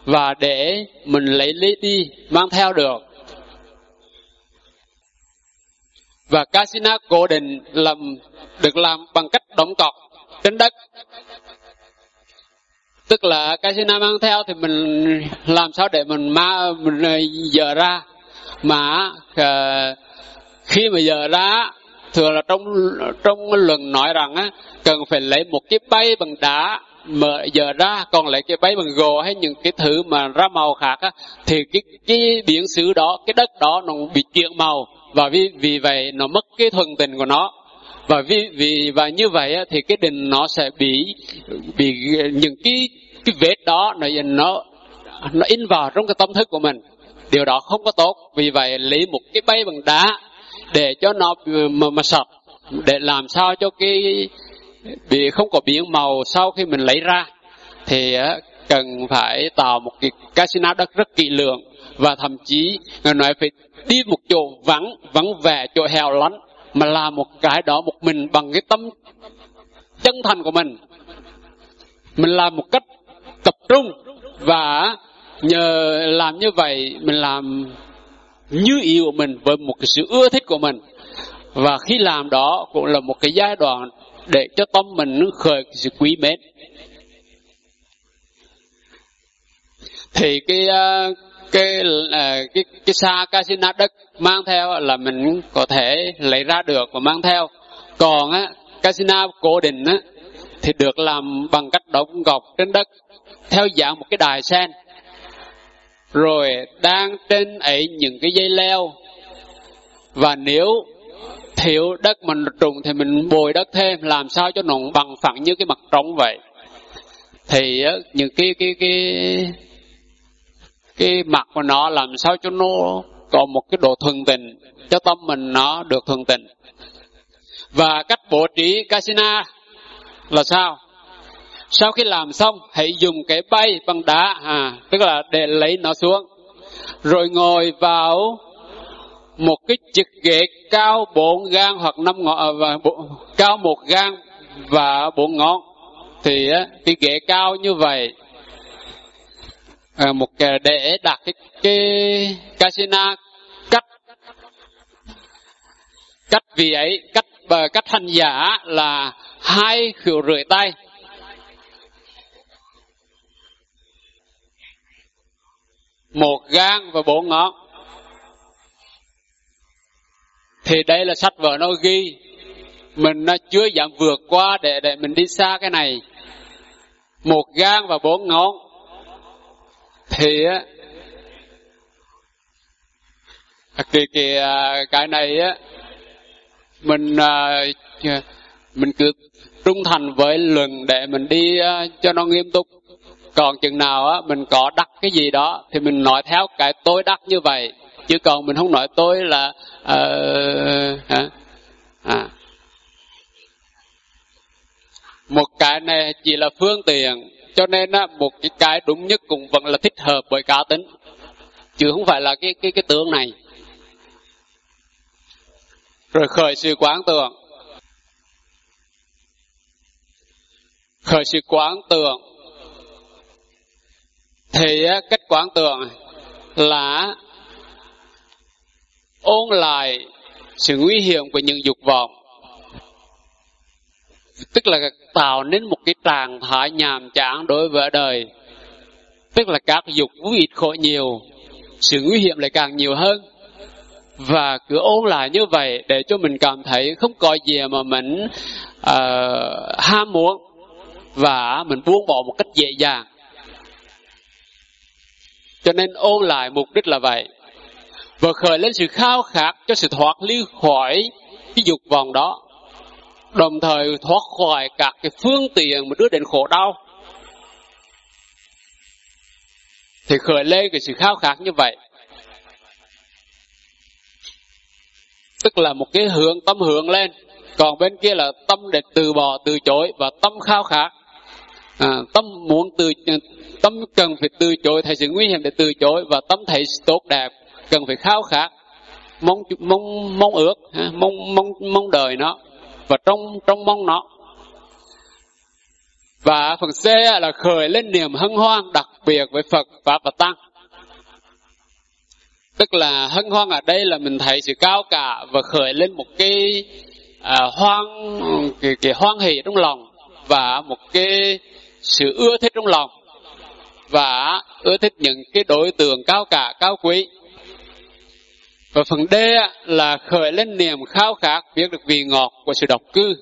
và để mình lấy lấy đi mang theo được. Và casino cố định làm được làm bằng cách đóng cọc trên đất. Tức là casino mang theo thì mình làm sao để mình ma mình ờ, dở ra. Mà uh, khi mà dở ra thường là trong trong luận nói rằng á cần phải lấy một cái bay bằng đá mở giờ ra còn lại cái bấy bằng gỗ hay những cái thứ mà ra màu khác á thì cái cái biển xứ đó cái đất đó nó bị chuyển màu. Và vì vì vậy nó mất cái thuần tình của nó. Và vì vì và như vậy á, thì cái đình nó sẽ bị bị những cái cái vết đó nó nó nó in vào trong cái tâm thức của mình. Điều đó không có tốt. Vì vậy lấy một cái bay bằng đá để cho nó mà, mà sập để làm sao cho cái bị không có biến màu sau khi mình lấy ra, thì ờ, cần phải tạo một cái casino đất rất kỹ lưỡng. Và thậm chí, người nói phải đi một chỗ vắng vắng vẻ, chỗ hẻo lánh, mà làm một cái đó một mình bằng cái tâm chân thành của mình. Mình làm một cách tập trung và ờ, nhờ làm như vậy, mình làm như ý của mình với một cái sự ưa thích của mình. Và khi làm đó cũng là một cái giai đoạn để cho tâm mình khởi sự quý mến. Thì cái à, cái à, cái cái xa casino đất mang theo là mình có thể lấy ra được và mang theo. Còn á casino cố định á, thì được làm bằng cách đóng gọc trên đất, theo dạng một cái đài sen. Rồi đang trên ấy những cái dây leo. Và nếu thiếu đất mình trùng thì mình bồi đất thêm, làm sao cho nó bằng phẳng như cái mặt trống vậy? Thì những cái cái cái cái mặt của nó làm sao cho nó có một cái độ thuần tình cho tâm mình nó được thuần tình và cách bố trí casino là sao? Sau khi làm xong, hãy dùng cái bay bằng đá à tức là để lấy nó xuống, rồi ngồi vào một cái trực ghế cao bốn gan hoặc năm ngọn à, và bộ, cao một gan và bốn ngón thì cái ghế cao như vậy à, một để đặt cái, cái casino cách cách vì ấy cách cách hành giả là hai khều rưỡi tay. Một gan và bốn ngón thì đây là sách vở nó ghi, mình nó chưa dám vượt qua để để mình đi xa cái này. Một gan và bốn ngón. Thì á, cái cái cái à, này á, mình à, mình cứ trung thành với luận để mình đi à, cho nó nghiêm túc. Còn chừng nào á, mình có đắc cái gì đó thì mình nói theo cái tôi đắc như vậy chứ còn mình không nói tôi là uh, hả? À. một cái này chỉ là phương tiện cho nên á một cái cái đúng nhất cũng vẫn là thích hợp với cá tính chứ không phải là cái cái cái tướng này rồi khởi sự quán tưởng khởi sự quán tưởng thì cách quán tưởng là ôn lại sự nguy hiểm của những dục vọng. Tức là tạo nên một cái trạng thái nhàm chán đối với đời. Tức là các dục vui ít khổ nhiều sự nguy hiểm lại càng nhiều hơn. Và cứ ôn lại như vậy để cho mình cảm thấy không có gì mà mình uh, ham muốn và mình buông bỏ một cách dễ dàng. Cho nên ôn lại mục đích là vậy và khởi lên sự khao khát cho sự thoát ly khỏi cái dục vọng đó. Đồng thời thoát khỏi các cái phương tiện mà đưa đến khổ đau. Thì khởi lên cái sự khao khát như vậy. Tức là một cái hướng tâm hướng lên. Còn bên kia là tâm để từ bỏ từ chối và tâm khao khát. À, tâm muốn từ tâm cần phải từ chối thấy sự nguy hiểm để từ chối và tâm thấy tốt đẹp cần phải khao khát mong mong mong ước mong mong mong đời nó và trong trong mong nó. Và phần C là khởi lên niềm hân hoan đặc biệt với Phật Pháp và Tăng. Tức là hân hoan ở đây là mình thấy sự cao cả và khởi lên một cái à, hoan cái, cái hoan hỷ trong lòng và một cái sự ưa thích trong lòng và ưa thích những cái đối tượng cao cả cao quý và phần D là khởi lên niềm khao khát biết được vị ngọt của sự độc cư.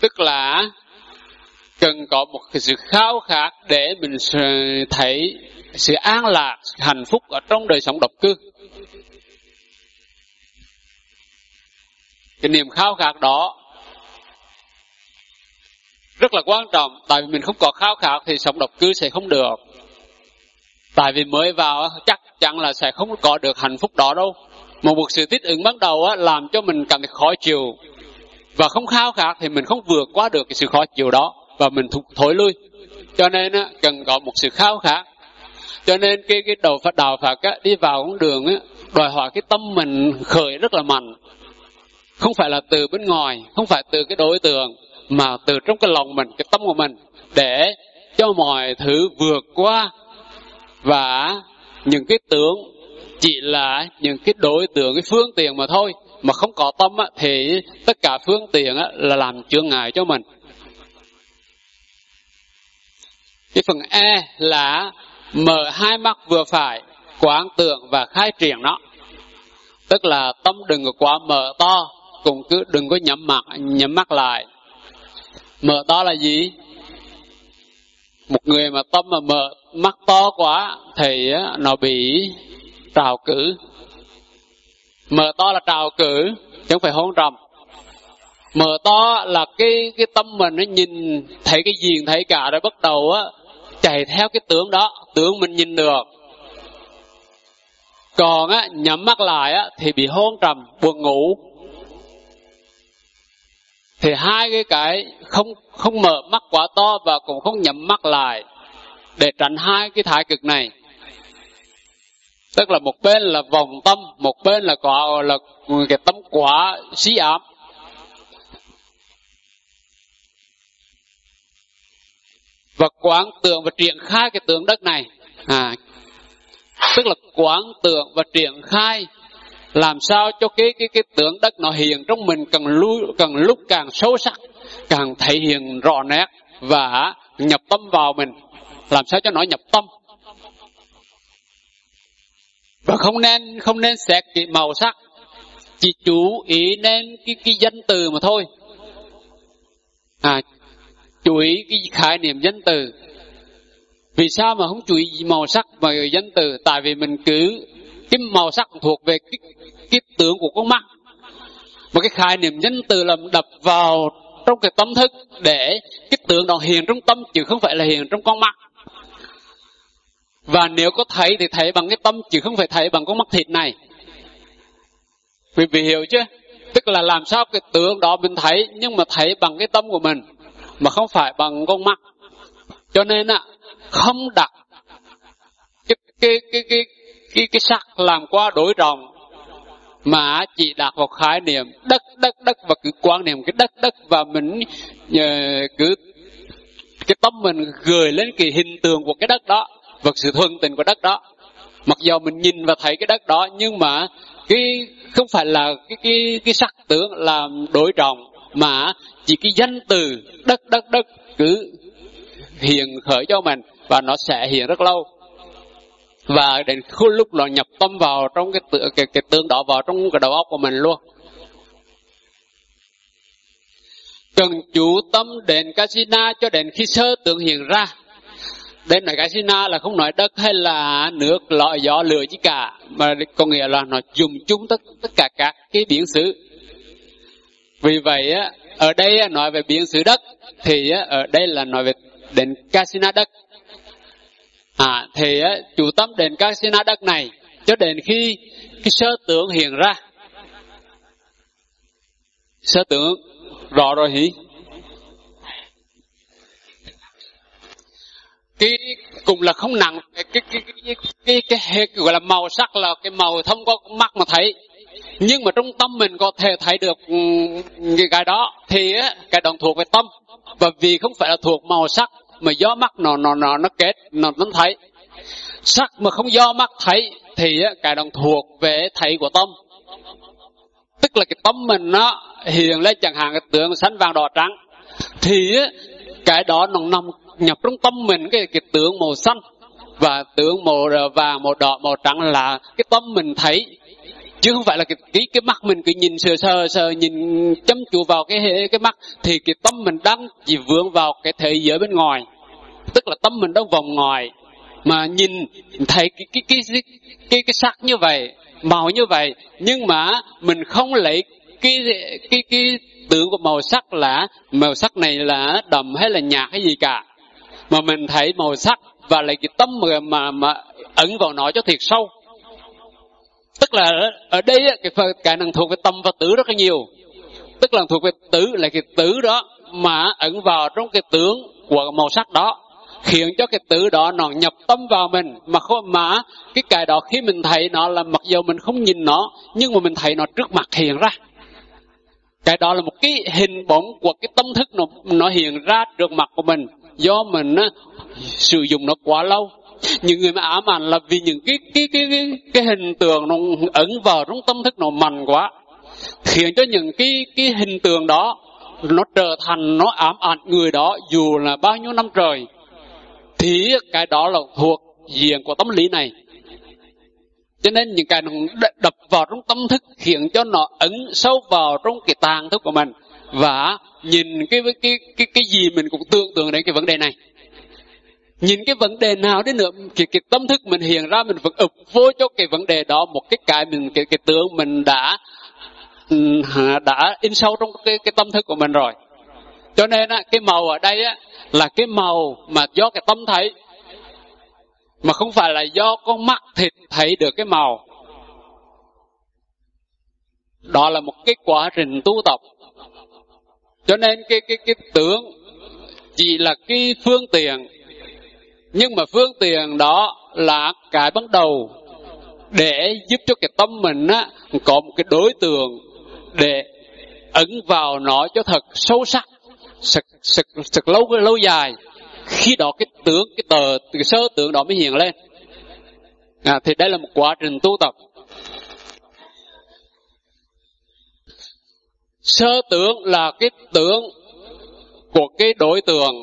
Tức là cần có một cái sự khao khát để mình thấy sự an lạc hạnh phúc ở trong đời sống độc cư. Cái niềm khao khát đó rất là quan trọng, tại vì mình không có khao khát thì sống độc cư sẽ không được. Tại vì mới vào chắc chắn là sẽ không có được hạnh phúc đó đâu. Một một sự thích ứng ban đầu á, làm cho mình cảm thấy khó chịu. Và không khao khát thì mình không vượt qua được cái sự khó chịu đó. Và mình thụt thối lui. Cho nên á, cần có một sự khao khát. Cho nên cái cái đầu phật đạo phật á, đi vào con đường á, đòi hỏi cái tâm mình khởi rất là mạnh. Không phải là từ bên ngoài không phải từ cái đối tượng mà từ trong cái lòng mình cái tâm của mình để cho mọi thứ vượt qua và những cái tướng chỉ là những cái đối tượng cái phương tiện mà thôi. Mà không có tâm á, thì tất cả phương tiện á, là làm chướng ngại cho mình. Cái phần E là mở hai mắt vừa phải quán tưởng và khai triển nó. Tức là tâm đừng có quá mở to cũng cứ đừng có nhắm mắt nhắm mắt lại. Mở to là gì? Một người mà tâm mà mở mắt to quá thì nó bị trào cử. Mở to là trào cử, chứ không phải hôn trầm. Mở to là cái cái tâm mình nó nhìn thấy cái gì thấy cả rồi bắt đầu, á, chạy theo cái tướng đó, tướng mình nhìn được. Còn, á, nhắm mắt lại, á, thì bị hôn trầm, buồn ngủ thì hai cái cái không không mở mắt quá to và cũng không nhắm mắt lại để tránh hai cái thái cực này. Tức là một bên là vòng tâm, một bên là quả, là cái tâm quả xí ám. Và quán tượng và triển khai cái tượng đất này. À tức là quán tượng và triển khai làm sao cho cái cái cái tượng đất nó hiện trong mình cần lúc cần lúc càng sâu sắc, càng thể hiện rõ nét và nhập tâm vào mình? Làm sao cho nó nhập tâm? Và không nên không nên xét cái màu sắc. Chỉ chú ý nên cái cái danh từ mà thôi. À chú ý cái khái niệm danh từ. Vì sao mà không chú ý màu sắc mà danh từ? Tại vì mình cứ cái màu sắc thuộc về cái, cái tướng của con mắt. Mà cái khái niệm nhân từ là đập vào trong cái tâm thức để cái tượng đó hiện trong tâm chứ không phải là hiện trong con mắt. Và nếu có thấy thì thấy bằng cái tâm chứ không phải thấy bằng con mắt thịt này. Quý vị hiểu chưa tức là làm sao cái tượng đó mình thấy nhưng mà thấy bằng cái tâm của mình mà không phải bằng con mắt. Cho nên á không đặt cái cái cái cái cái, cái sắc làm qua đổi rồng mà chỉ đạt vào khái niệm đất đất đất và cứ quan niệm cái đất đất và mình uh, cứ cái tâm mình gửi lên cái hình tượng của cái đất đó và sự thuần tình của đất đó. Mặc dù mình nhìn và thấy cái đất đó nhưng mà cái không phải là cái cái cái sắc tướng làm đối trọng mà chỉ cái danh từ đất đất đất cứ hiện khởi cho mình và nó sẽ hiện rất lâu và đến khu lúc nó nhập tâm vào trong cái tự, cái, cái tương đó vào trong cái đầu óc của mình luôn. Cần chú tâm đến casina cho đến khi sơ tưởng hiện ra. Đến nói casina là không nói đất hay là nước loại gió lửa chỉ cả mà có nghĩa là nó dùng chung tất tất cả các cái biến xứ. Vì vậy á ở đây nói về biến xứ đất thì ở đây là nói về đến casina đất à thì chủ tâm đến casina đất này cho đến khi cái sơ tưởng hiện ra. Sơ tưởng rõ rồi hỉ cái cũng là không nặng cái cái cái cái cái, cái, cái gọi là màu sắc là cái màu thông qua mắt mà thấy. Nhưng mà trong tâm mình có thể thấy được ừ, cái, cái đó. Thì á, cái đồng thuộc về tâm. Và vì không phải là thuộc màu sắc mà do mắt nó nó nó nó kết nó nó thấy. Sắc mà không do mắt thấy thì á, cái đồng thuộc về thấy của tâm. Tức là cái tâm mình nó hiện lên chẳng hạn cái tượng xanh vàng đỏ trắng thì á, cái đó nó nằm nhập trong tâm mình cái cái tượng màu xanh và tượng màu vàng màu đỏ màu trắng là cái tâm mình thấy. Chứ không phải là cái cái, cái mắt mình cứ nhìn sờ sờ sờ nhìn chăm chú vào cái cái mắt thì cái tâm mình đang chỉ vướng vào cái thế giới bên ngoài tức là tâm mình đang vòng ngoài mà nhìn thấy cái cái cái cái cái, cái sắc như vậy màu như vậy nhưng mà mình không lấy cái cái cái tưởng của màu sắc là màu sắc này là đậm hay là nhạt hay gì cả. Mà mình thấy màu sắc và lại cái tâm mà mà, mà ẩn vào nó cho thiệt sâu. Tức là ở đây cái phần cái năng thuộc về tâm và tứ rất là nhiều. Tức là thuộc về tứ là cái tứ đó mà ẩn vào trong cái tướng của màu sắc đó khiến cho cái tự đó nó nhập tâm vào mình mà không mà cái cái đó khi mình thấy nó là mặc dù mình không nhìn nó nhưng mà mình thấy nó trước mặt hiện ra. Cái đó là một cái hình bóng của cái tâm thức nó nó hiện ra trước mặt của mình. Do mình á, sử dụng nó quá lâu. Những người mà ám ảnh là vì những cái cái cái cái, cái hình tượng nó ẩn vào trong tâm thức nó mạnh quá. Khiến cho những cái cái hình tượng đó nó trở thành nó ám ảnh người đó dù là bao nhiêu năm trời thì cái đó là thuộc diện của tâm lý này. Cho nên những cái nó đập vào trong tâm thức khiến cho nó ấn sâu vào trong cái tàng thức của mình. Và nhìn cái cái cái cái gì mình cũng tưởng tượng đến cái vấn đề này. Nhìn cái vấn đề nào đến nữa cái, cái tâm thức mình hiện ra mình vẫn ập vô cho cái vấn đề đó một cái cái mình cái cái tướng mình đã ừ, đã in sâu trong cái cái tâm thức của mình rồi cho nên á, cái màu ở đây á, là cái màu mà do cái tâm thấy mà không phải là do con mắt thịt thấy được cái màu. Đó là một cái quá trình tu tập. Cho nên cái cái cái tướng chỉ là cái phương tiện nhưng mà phương tiện đó là cái bắt đầu để giúp cho cái tâm mình á có một cái đối tượng để ấn vào nó cho thật sâu sắc sực sực sực lâu lâu dài. Khi đó cái tướng cái tờ cái sơ tượng đó mới hiện lên. À, thì đây là một quá trình tu tập. Sơ tướng là cái tướng của cái đối tượng.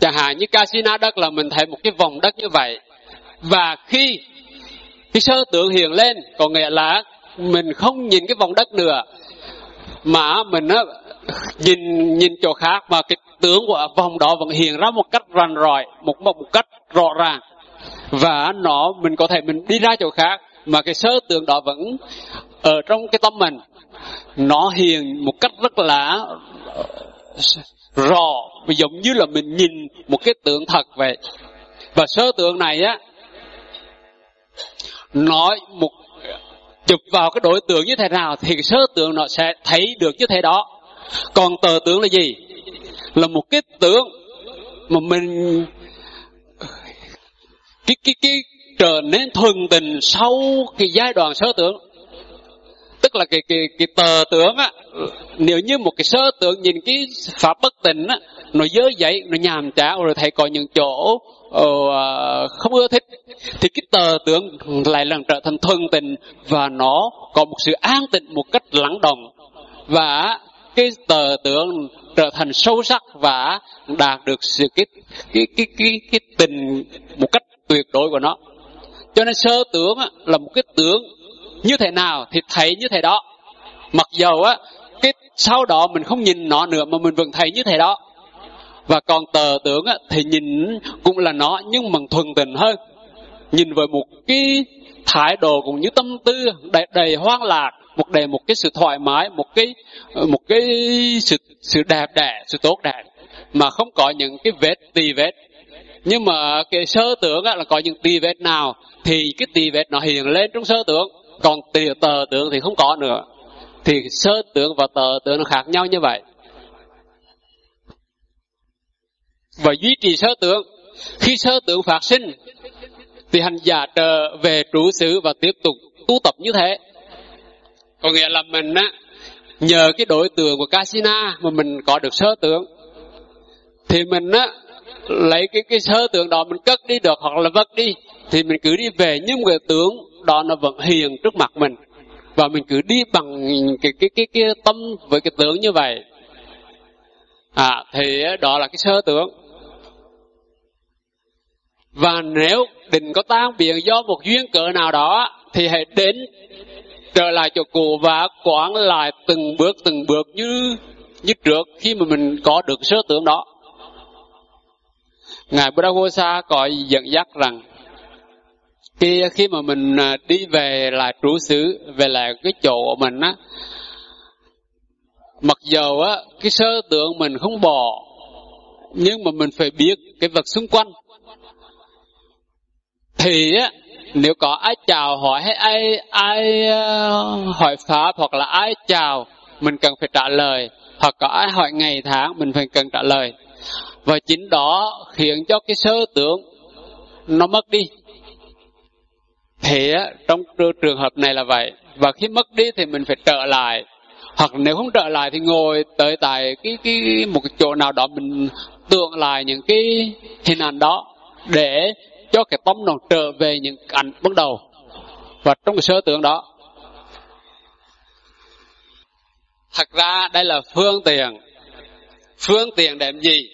Chẳng hạn như casino đất là mình thấy một cái vòng đất như vậy. Và khi cái sơ tượng hiện lên có nghĩa là mình không nhìn cái vòng đất nữa mà mình á, nhìn nhìn chỗ khác mà cái tướng của vòng đó vẫn hiện ra một cách rành rọi một một cách rõ ràng. Và nó, mình có thể mình đi ra chỗ khác mà cái sơ tượng đó vẫn ở trong cái tâm mình. Nó hiện một cách rất là ờ, rõ giống như là mình nhìn một cái tượng thật vậy. Và sơ tượng này á, nói một chụp vào cái đối tượng như thế nào thì sơ tượng nó sẽ thấy được như thế đó. Còn tờ tướng là gì? Là một cái tướng mà mình, cái cái cái trở nên thuần tình sau cái giai đoạn sơ tưởng tức là cái cái cái tờ tưởng á, nếu như một cái sơ tưởng nhìn cái pháp bất tình á, nó dơ dậy nó nhàm chán, rồi thầy có những chỗ uh, không ưa thích. Thì cái tờ tướng lại lần trở thành thuần tình và nó có một sự an tịnh một cách lắng động. Và cái tờ tượng trở thành sâu sắc và đạt được sự cái cái cái cái, cái tình một cách tuyệt đối của nó. Cho nên sơ tưởng là một cái tưởng như thế nào thì thấy như thế đó. Mặc dầu á cái sau đó mình không nhìn nó nữa mà mình vẫn thấy như thế đó và còn tờ tưởng thì nhìn cũng là nó nhưng mà thuần tình hơn. Nhìn với một cái thái độ cũng như tâm tư đầy, đầy hoang lạc một đầy một cái sự thoải mái một cái một cái sự sự đẹp đẽ sự tốt đẹp mà không có những cái vết tì vết. Nhưng mà cái sơ tưởng là có những tì vết nào thì cái tì vết nó hiện lên trong sơ tưởng còn tì, tờ tưởng thì không có nữa. Thì sơ tưởng và tờ tưởng nó khác nhau như vậy. Và duy trì sơ tưởng khi sơ tưởng phát sinh, thì hành giả trở về trụ xứ và tiếp tục tu tập như thế. Có nghĩa là mình á, nhờ cái đối tượng của casina mà mình có được sơ tưởng thì mình á, lấy cái cái sơ tưởng đó mình cất đi được hoặc là vất đi, thì mình cứ đi về nhưng cái tướng đó nó vẫn hiền trước mặt mình. Và mình cứ đi bằng cái cái cái cái tâm với cái tướng như vậy. À thì đó là cái sơ tưởng và nếu định có tan biến do một duyên cỡ nào đó, thì hãy đến trở lại chỗ cũ và quán lại từng bước từng bước như như trước khi mà mình có được sơ tưởng đó. Ngài Buddha có dẫn dắt rằng, khi khi mà mình à, đi về lại trú xứ, về lại cái chỗ của mình á, mặc dầu á, cái sơ tưởng mình không bỏ, nhưng mà mình phải biết cái vật xung quanh thì á nếu có ai chào hỏi hay ai ai uh, hỏi pháp hoặc là ai chào mình cần phải trả lời. Hoặc có ai hỏi ngày tháng mình phải cần trả lời. Và chính đó khiến cho cái sơ tưởng nó mất đi. Thì á, trong trường hợp này là vậy. Và khi mất đi thì mình phải trở lại. Hoặc nếu không trở lại thì ngồi tới tại cái cái một chỗ nào đó mình tưởng lại những cái hình ảnh đó để cho cái tâm nó trở về những cảnh ban đầu và trong cái sơ tưởng đó. Thật ra đây là phương tiện phương tiện để gì?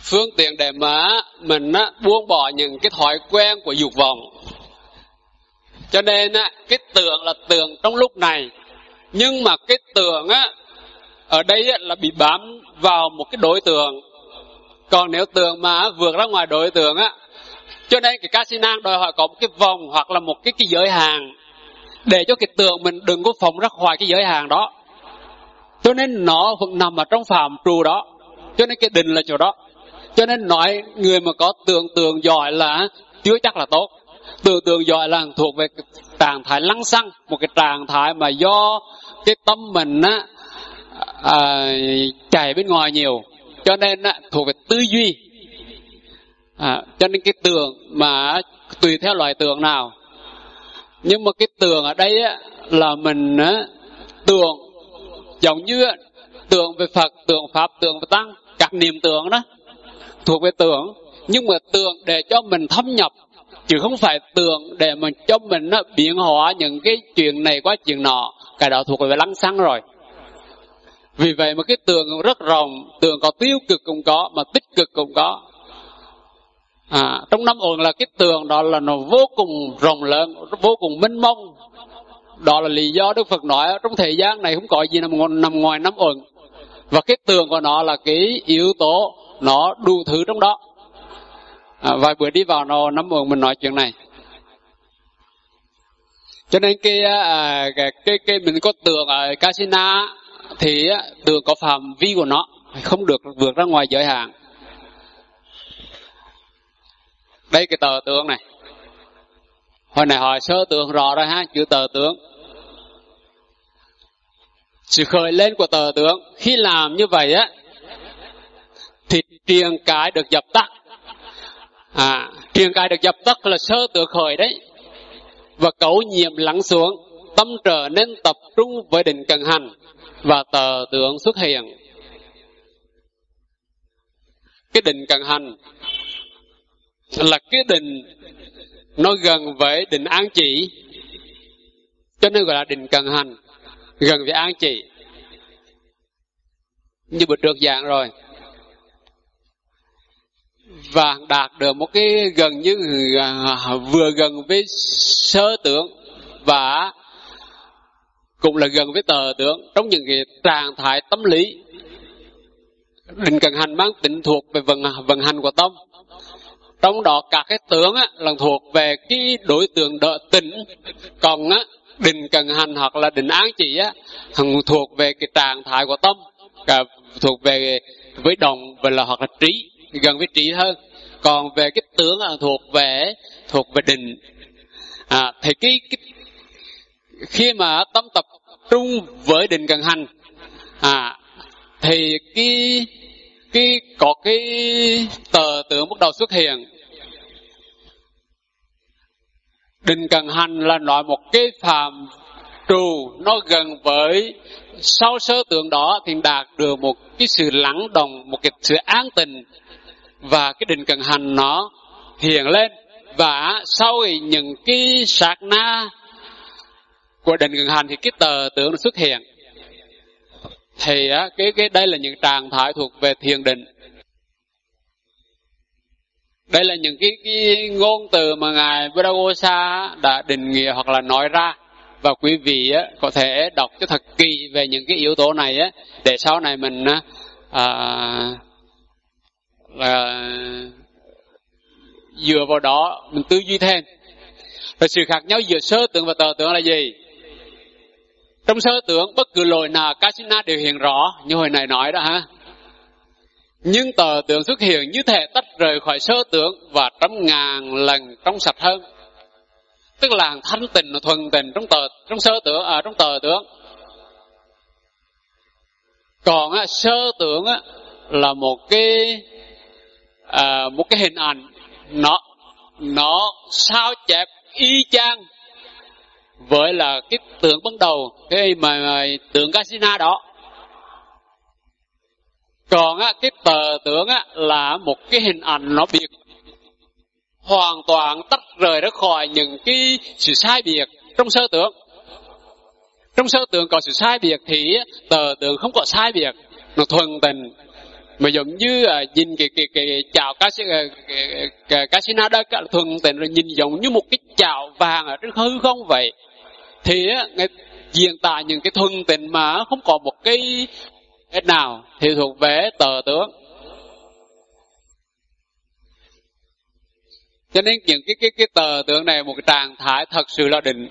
Phương tiện để mà mình á, buông bỏ những cái thói quen của dục vọng. Cho nên á, cái tưởng là tưởng trong lúc này nhưng mà cái tưởng á ở đây á, là bị bám vào một cái đối tượng còn nếu tường mà vượt ra ngoài đối tượng á cho nên cái casino đòi hỏi có một cái vòng hoặc là một cái cái giới hạn để cho cái tượng mình đừng có phóng ra khỏi cái giới hạn đó. Cho nên nó vẫn nằm ở trong phạm trù đó. Cho nên cái định là chỗ đó. Cho nên nói người mà có tưởng tượng giỏi là chưa chắc là tốt. Tưởng tượng giỏi là thuộc về trạng thái lăng xăng một cái trạng thái mà do cái tâm mình á à, chạy bên ngoài nhiều cho nên thuộc về tư duy. À, cho nên cái tường mà tùy theo loại tường nào. Nhưng mà cái tường ở đây á, là mình á, tường giống như tường về phật tường pháp tường về tăng các niệm tưởng đó thuộc về tưởng nhưng mà tường để cho mình thâm nhập chứ không phải tường để mà cho mình nó biến hóa những cái chuyện này qua chuyện nọ cái đó thuộc về lăng xăng rồi vì vậy mà cái tường rất rộng tường có tiêu cực cũng có mà tích cực cũng có. À, trong năm uẩn là cái tường đó là nó vô cùng rộng lớn vô cùng mênh mông. Đó là lý do đức phật nói trong thời gian này không có gì nằm, nằm ngoài năm uẩn. Và cái tường của nó là cái yếu tố nó đủ thứ trong đó. À, vài bữa đi vào nó năm uẩn mình nói chuyện này. Cho nên cái à, cái, cái cái mình có tường ở casino thì tường có phạm vi của nó, không được vượt ra ngoài giới hạn. Đây cái tờ tướng này. Hồi này hỏi sơ tướng rõ rồi ha, chữ tờ tướng. Sự khởi lên của tờ tướng, khi làm như vậy á, thì triền cái được dập tắt. À triền cái được dập tắt là sơ tướng khởi đấy. Và cấu nhiệm lắng xuống tâm trở nên tập trung với định cần hành và tờ tượng xuất hiện. Cái định cần hành là cái định nó gần với định an chỉ, cho nên gọi là định cần hành, gần với an chỉ. Như bữa trước giảng rồi. Và đạt được một cái gần như à, vừa gần với sơ tưởng và cũng là gần với tờ tưởng trong những cái trạng thái tâm lý định cần hành mang tính thuộc về vận vận hành của tâm trong đó các cái tướng á, là thuộc về cái đối tượng đợi tỉnh còn á, định cần hành hoặc là định án chỉ á, thuộc về cái trạng thái của tâm cả thuộc về với đồng và là hoặc là trí gần với trí hơn. Còn về cái tướng là thuộc về thuộc về định. À, thì cái, cái khi mà tâm tập trung với định cần hành à thì cái cái, có cái tờ tưởng bắt đầu xuất hiện. Định cần hành là nói một cái phạm trù, nó gần với sau sơ tượng đó thì đạt được một cái sự lắng đồng một cái sự an tình và cái định cần hành nó hiện lên. Và sau những cái sát na của định cần hành thì cái tờ tưởng nó xuất hiện. Thì á, cái cái đây là những trạng thái thuộc về thiền định. Đây là những cái, cái ngôn từ mà ngài Buddha đã định nghĩa hoặc là nói ra. Và quý vị á, có thể đọc cho thật kỳ về những cái yếu tố này á, để sau này mình à, là dựa vào đó mình tư duy thêm. Và sự khác nhau giữa sơ tưởng và tờ tưởng là gì? Trong sơ tưởng bất cứ lỗi nào Kasina đều hiện rõ như hồi này nói đó ha. Nhưng tờ tưởng xuất hiện như thể tách rời khỏi sơ tưởng và trăm ngàn lần trong sạch hơn. Tức là thanh tịnh thuần tịnh trong tờ trong sơ tưởng ở à, trong tờ tưởng. Còn á, sơ tưởng á, là một cái à, một cái hình ảnh. Nó nó sao chép y chang với là cái tượng ban đầu cái mà, mà tượng casino đó. Còn á cái tờ tượng á là một cái hình ảnh nó biệt. Hoàn toàn tách rời ra khỏi những cái sự sai biệt trong sơ tưởng trong sơ tưởng có sự sai biệt thì tờ tượng không có sai biệt nó thuần tình. Mà giống như à, nhìn cái cái cái chảo à, casino đó, thuần tình rồi nhìn giống như một cái chảo vàng ở trên hư không vậy thì hiện người những cái thuần tình mà không có một cái cái nào thì thuộc về tờ tướng. Cho nên những cái cái cái tờ tượng này một cái trạng thái thật sự là định.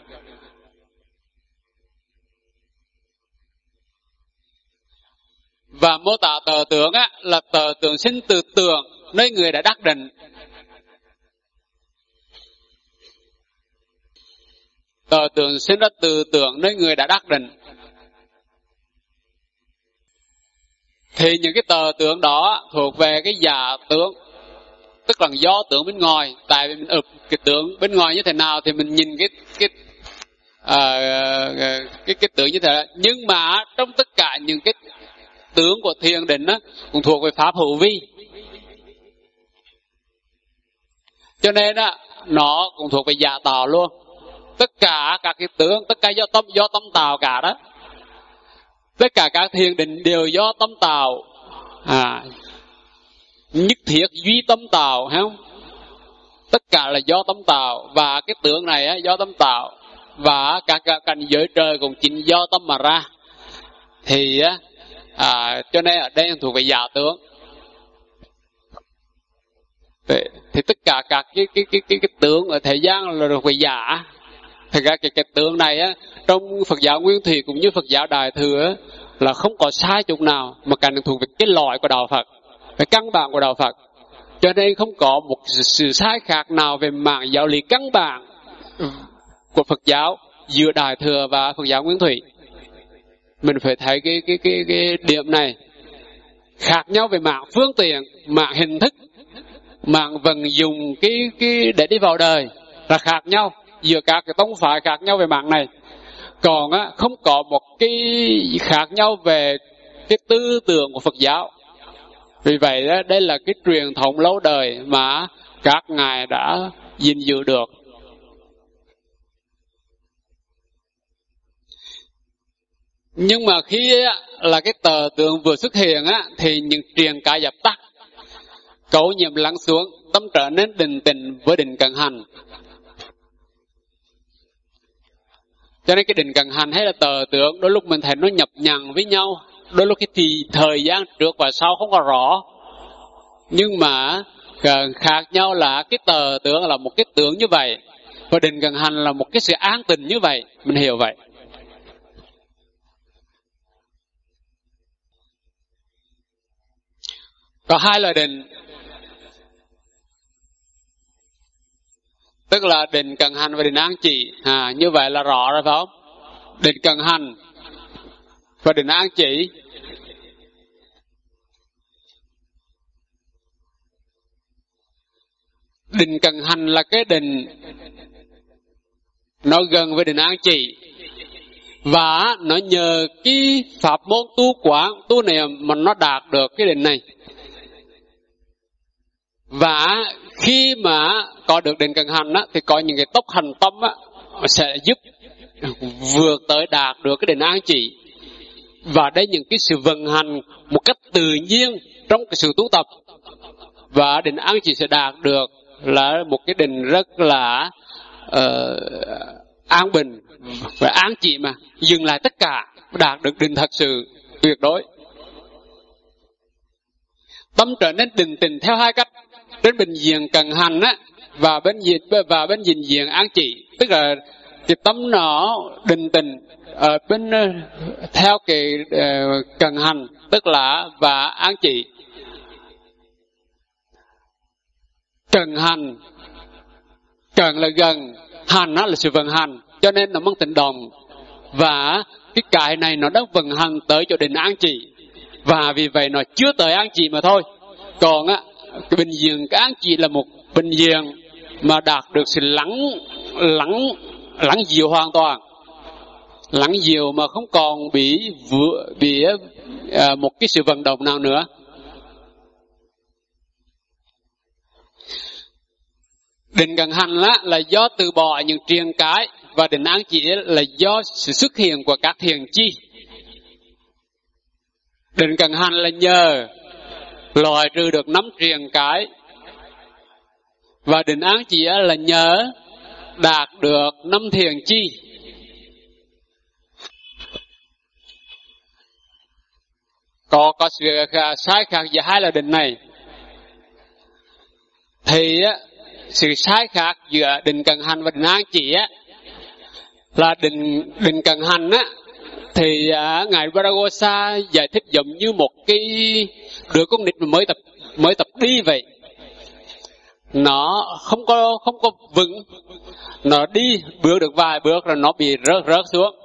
Và mô tả tờ tượng á, là tờ tượng sinh từ tưởng nơi người đã đắc định. Tờ tượng sinh ra từ tượng nơi người đã đắc định. Thì những cái tờ tượng đó thuộc về cái giả tưởng tức là do tượng bên ngoài. Tại vì mình ụp cái tượng bên ngoài như thế nào thì mình nhìn cái cái à, à cái cái tượng như thế. Nhưng mà trong tất cả những cái tướng của thiền định đó, cũng thuộc về pháp hữu vi. Cho nên á nó cũng thuộc về giả tạo luôn tất cả các cái tướng tất cả do tâm do tâm tạo cả đó. Tất cả các thiền định đều do tâm tạo. À nhất thiết duy tâm tạo hay không? Tất cả là do tâm tạo. Và cái tượng này á, do tâm tạo. Và các cảnh giới trời cũng chính do tâm mà ra. Thì á, à, cho nên ở đây thuộc về giả tướng thì, thì tất cả các cái cái cái cái, cái tướng ở thời gian là thuộc về giả thật ra cái cái tượng này á, trong Phật giáo Nguyên Thủy cũng như Phật giáo Đại thừa là không có sai chỗ nào mà càng thuộc về cái loại của đạo Phật, cái căn bản của đạo Phật. Cho nên không có một sự sai khác nào về mạng giáo lý căn bản của Phật giáo giữa Đại thừa và Phật giáo Nguyên Thủy. Mình phải thấy cái cái cái cái điểm này khác nhau về mạng phương tiện, mạng hình thức, mạng vận dụng cái cái để đi vào đời là khác nhau giữa các cái tông phái khác nhau về mạng này còn á không có một cái khác nhau về cái tư tưởng của Phật giáo. Vì vậy đó, đây là cái truyền thống lâu đời mà các ngài đã gìn giữ được – nhưng mà khi á, là cái tờ tượng vừa xuất hiện á thì những truyền cả dập tắt cấu nhiệm lắng xuống tâm trở nên định tình với định cần hành. Cho nên cái định cần hành hay là tờ tượng đôi lúc mình thấy nó nhập nhằng với nhau. Đôi lúc cái thì thời gian trước và sau không có rõ. Nhưng mà à, khác nhau là cái tờ tượng là một cái tượng như vậy và định cần hành là một cái sự an tình như vậy. Mình hiểu vậy. Có hai loại định. Tức là định cần hành và định an chỉ. À, như vậy là rõ rồi phải không? Định cần hành và định an chỉ. Định cần hành là cái định nó gần với định an chỉ. Và nó nhờ cái pháp môn tu quán tu niệm mà nó đạt được cái định này và khi mà có được định cần hành á, thì có những cái tốc hành tâm á, sẽ giúp vượt tới đạt được cái định an chỉ và đây những cái sự vận hành một cách tự nhiên trong cái sự tu tập. Và định an chỉ sẽ đạt được là một cái định rất là uh, an bình và an chỉ mà dừng lại tất cả đạt được định thật sự tuyệt đối. Tâm trở nên định tình theo hai cách đến bệnh viện cần hành á và bên dịch và bên diện diện an trị tức là cái tâm nó định tình ở bên ờ, theo cái uh, cần hành tức là và an trị. Cần hành cần là gần hành nó là sự vận hành cho nên nó mang tính đồng và cái cài này nó đang vận hành tới cho đến an trị và vì vậy nó chưa tới an trị mà thôi. Còn á cái bệnh viện cái an chỉ là một bình dương mà đạt được sự lắng lắng lắng dịu hoàn toàn. Lắng dịu mà không còn bị vừa bị à, một cái sự vận động nào nữa. Định cần hành là, là do từ bỏ những triền cái và định an chỉ là do sự xuất hiện của các thiền chi. Định cần hành là nhờ loại trừ được năm triền cái và định án chỉ là nhớ đạt được năm thiền chi. Có có sự à, sai khác giữa hai là định này. Thì sự sai khác giữa định cần hành và định an chỉ là định định cần hành á thì à, ngài Varagosa giải thích giống như một cái đứa con nít mới tập mới tập đi vậy. Nó không có không có vững. Nó đi bước được vài bước rồi nó bị rớt rớt xuống.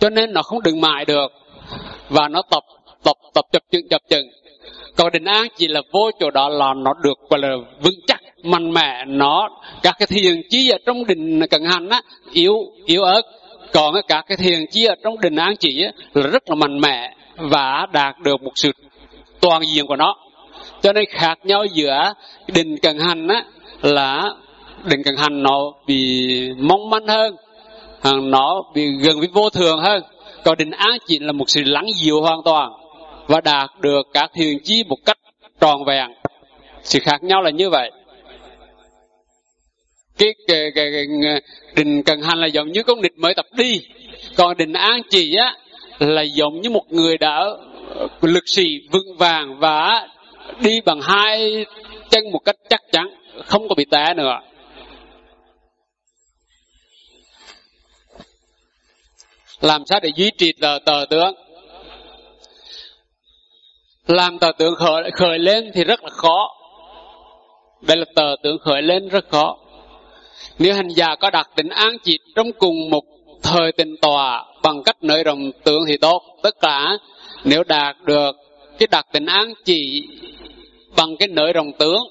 Cho nên nó không đứng mãi được. Và nó tập tập tập chập chừng chập chừng còn định an chỉ là vô chỗ đó là nó được gọi là vững chắc mạnh mẽ. Nó các cái thiền chí ở trong định cần hành á yếu yếu ớt còn các cái thiền chi ở trong định an chỉ là rất là mạnh mẽ và đạt được một sự toàn diện của nó. Cho nên khác nhau giữa định cần hành á, là định cần hành nó bị mong manh hơn à, nó bị gần với vô thường hơn. Còn định an chỉ là một sự lắng dịu hoàn toàn và đạt được các thiền chi một cách tròn vẹn. Sự khác nhau là như vậy cái, cái, cái, cái định cần hành là giống như con địch mới tập đi. Còn định an chỉ á là giống như một người đã ờ, lực sĩ vững vàng và đi bằng hai chân một cách chắc chắn không có bị té nữa. Làm sao để duy trì tờ, tờ tướng? Làm tờ tướng khởi, khởi lên thì rất là khó. Đây là tờ tướng khởi lên rất khó nếu hành giả có đặt định an chỉ trong cùng một thời tình tòa bằng cách nới rộng tưởng thì tốt. Tất cả nếu đạt được cái đặt tình an chỉ bằng cái nới rộng tướng,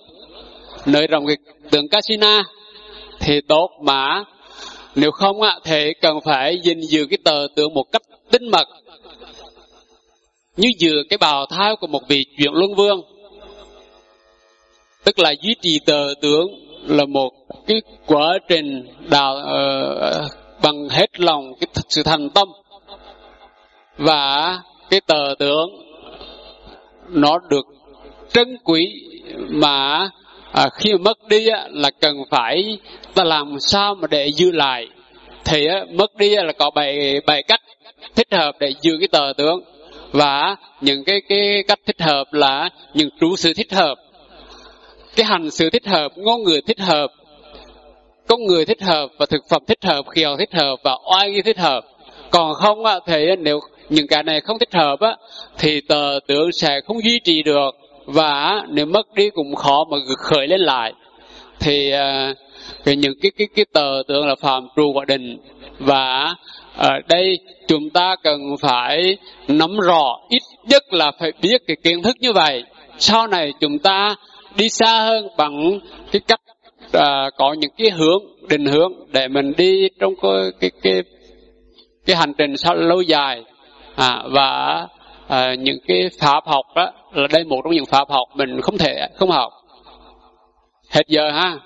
nới rộng cái tướng casina thì tốt mà. Nếu không á, thì cần phải gìn giữ cái tờ tướng một cách tinh mật, như giữ cái bào thai của một vị chuyện luân vương. Tức là duy trì tờ tướng là một cái quá trình đào uh, bằng hết lòng cái sự thành tâm và cái tờ tướng nó được trân quý mà à, khi mà mất đi á, là cần phải ta làm sao mà để giữ lại. Thì á, mất đi á, là có bảy bảy cách thích hợp để giữ cái tờ tướng và những cái cái cách thích hợp là những trú sự thích hợp. Cái hành sự thích hợp ngôn ngữ thích hợp con người thích hợp và thực phẩm thích hợp khiều thích hợp và oai nghi thích hợp. Còn không á, thì nếu những cái này không thích hợp á, thì tờ tượng sẽ không duy trì được. Và nếu mất đi cũng khó mà khởi lên lại. Thì à, cái những cái cái cái tờ tượng là phạm trù và định. Và ở đây chúng ta cần phải nắm rõ ít nhất là phải biết cái kiến thức như vậy. Sau này chúng ta đi xa hơn bằng cái cách à, có những cái hướng định hướng để mình đi trong cái cái cái, cái hành trình sau lâu dài. À, và à, những cái pháp học đó là đây một trong những pháp học mình không thể không học. Hết giờ ha?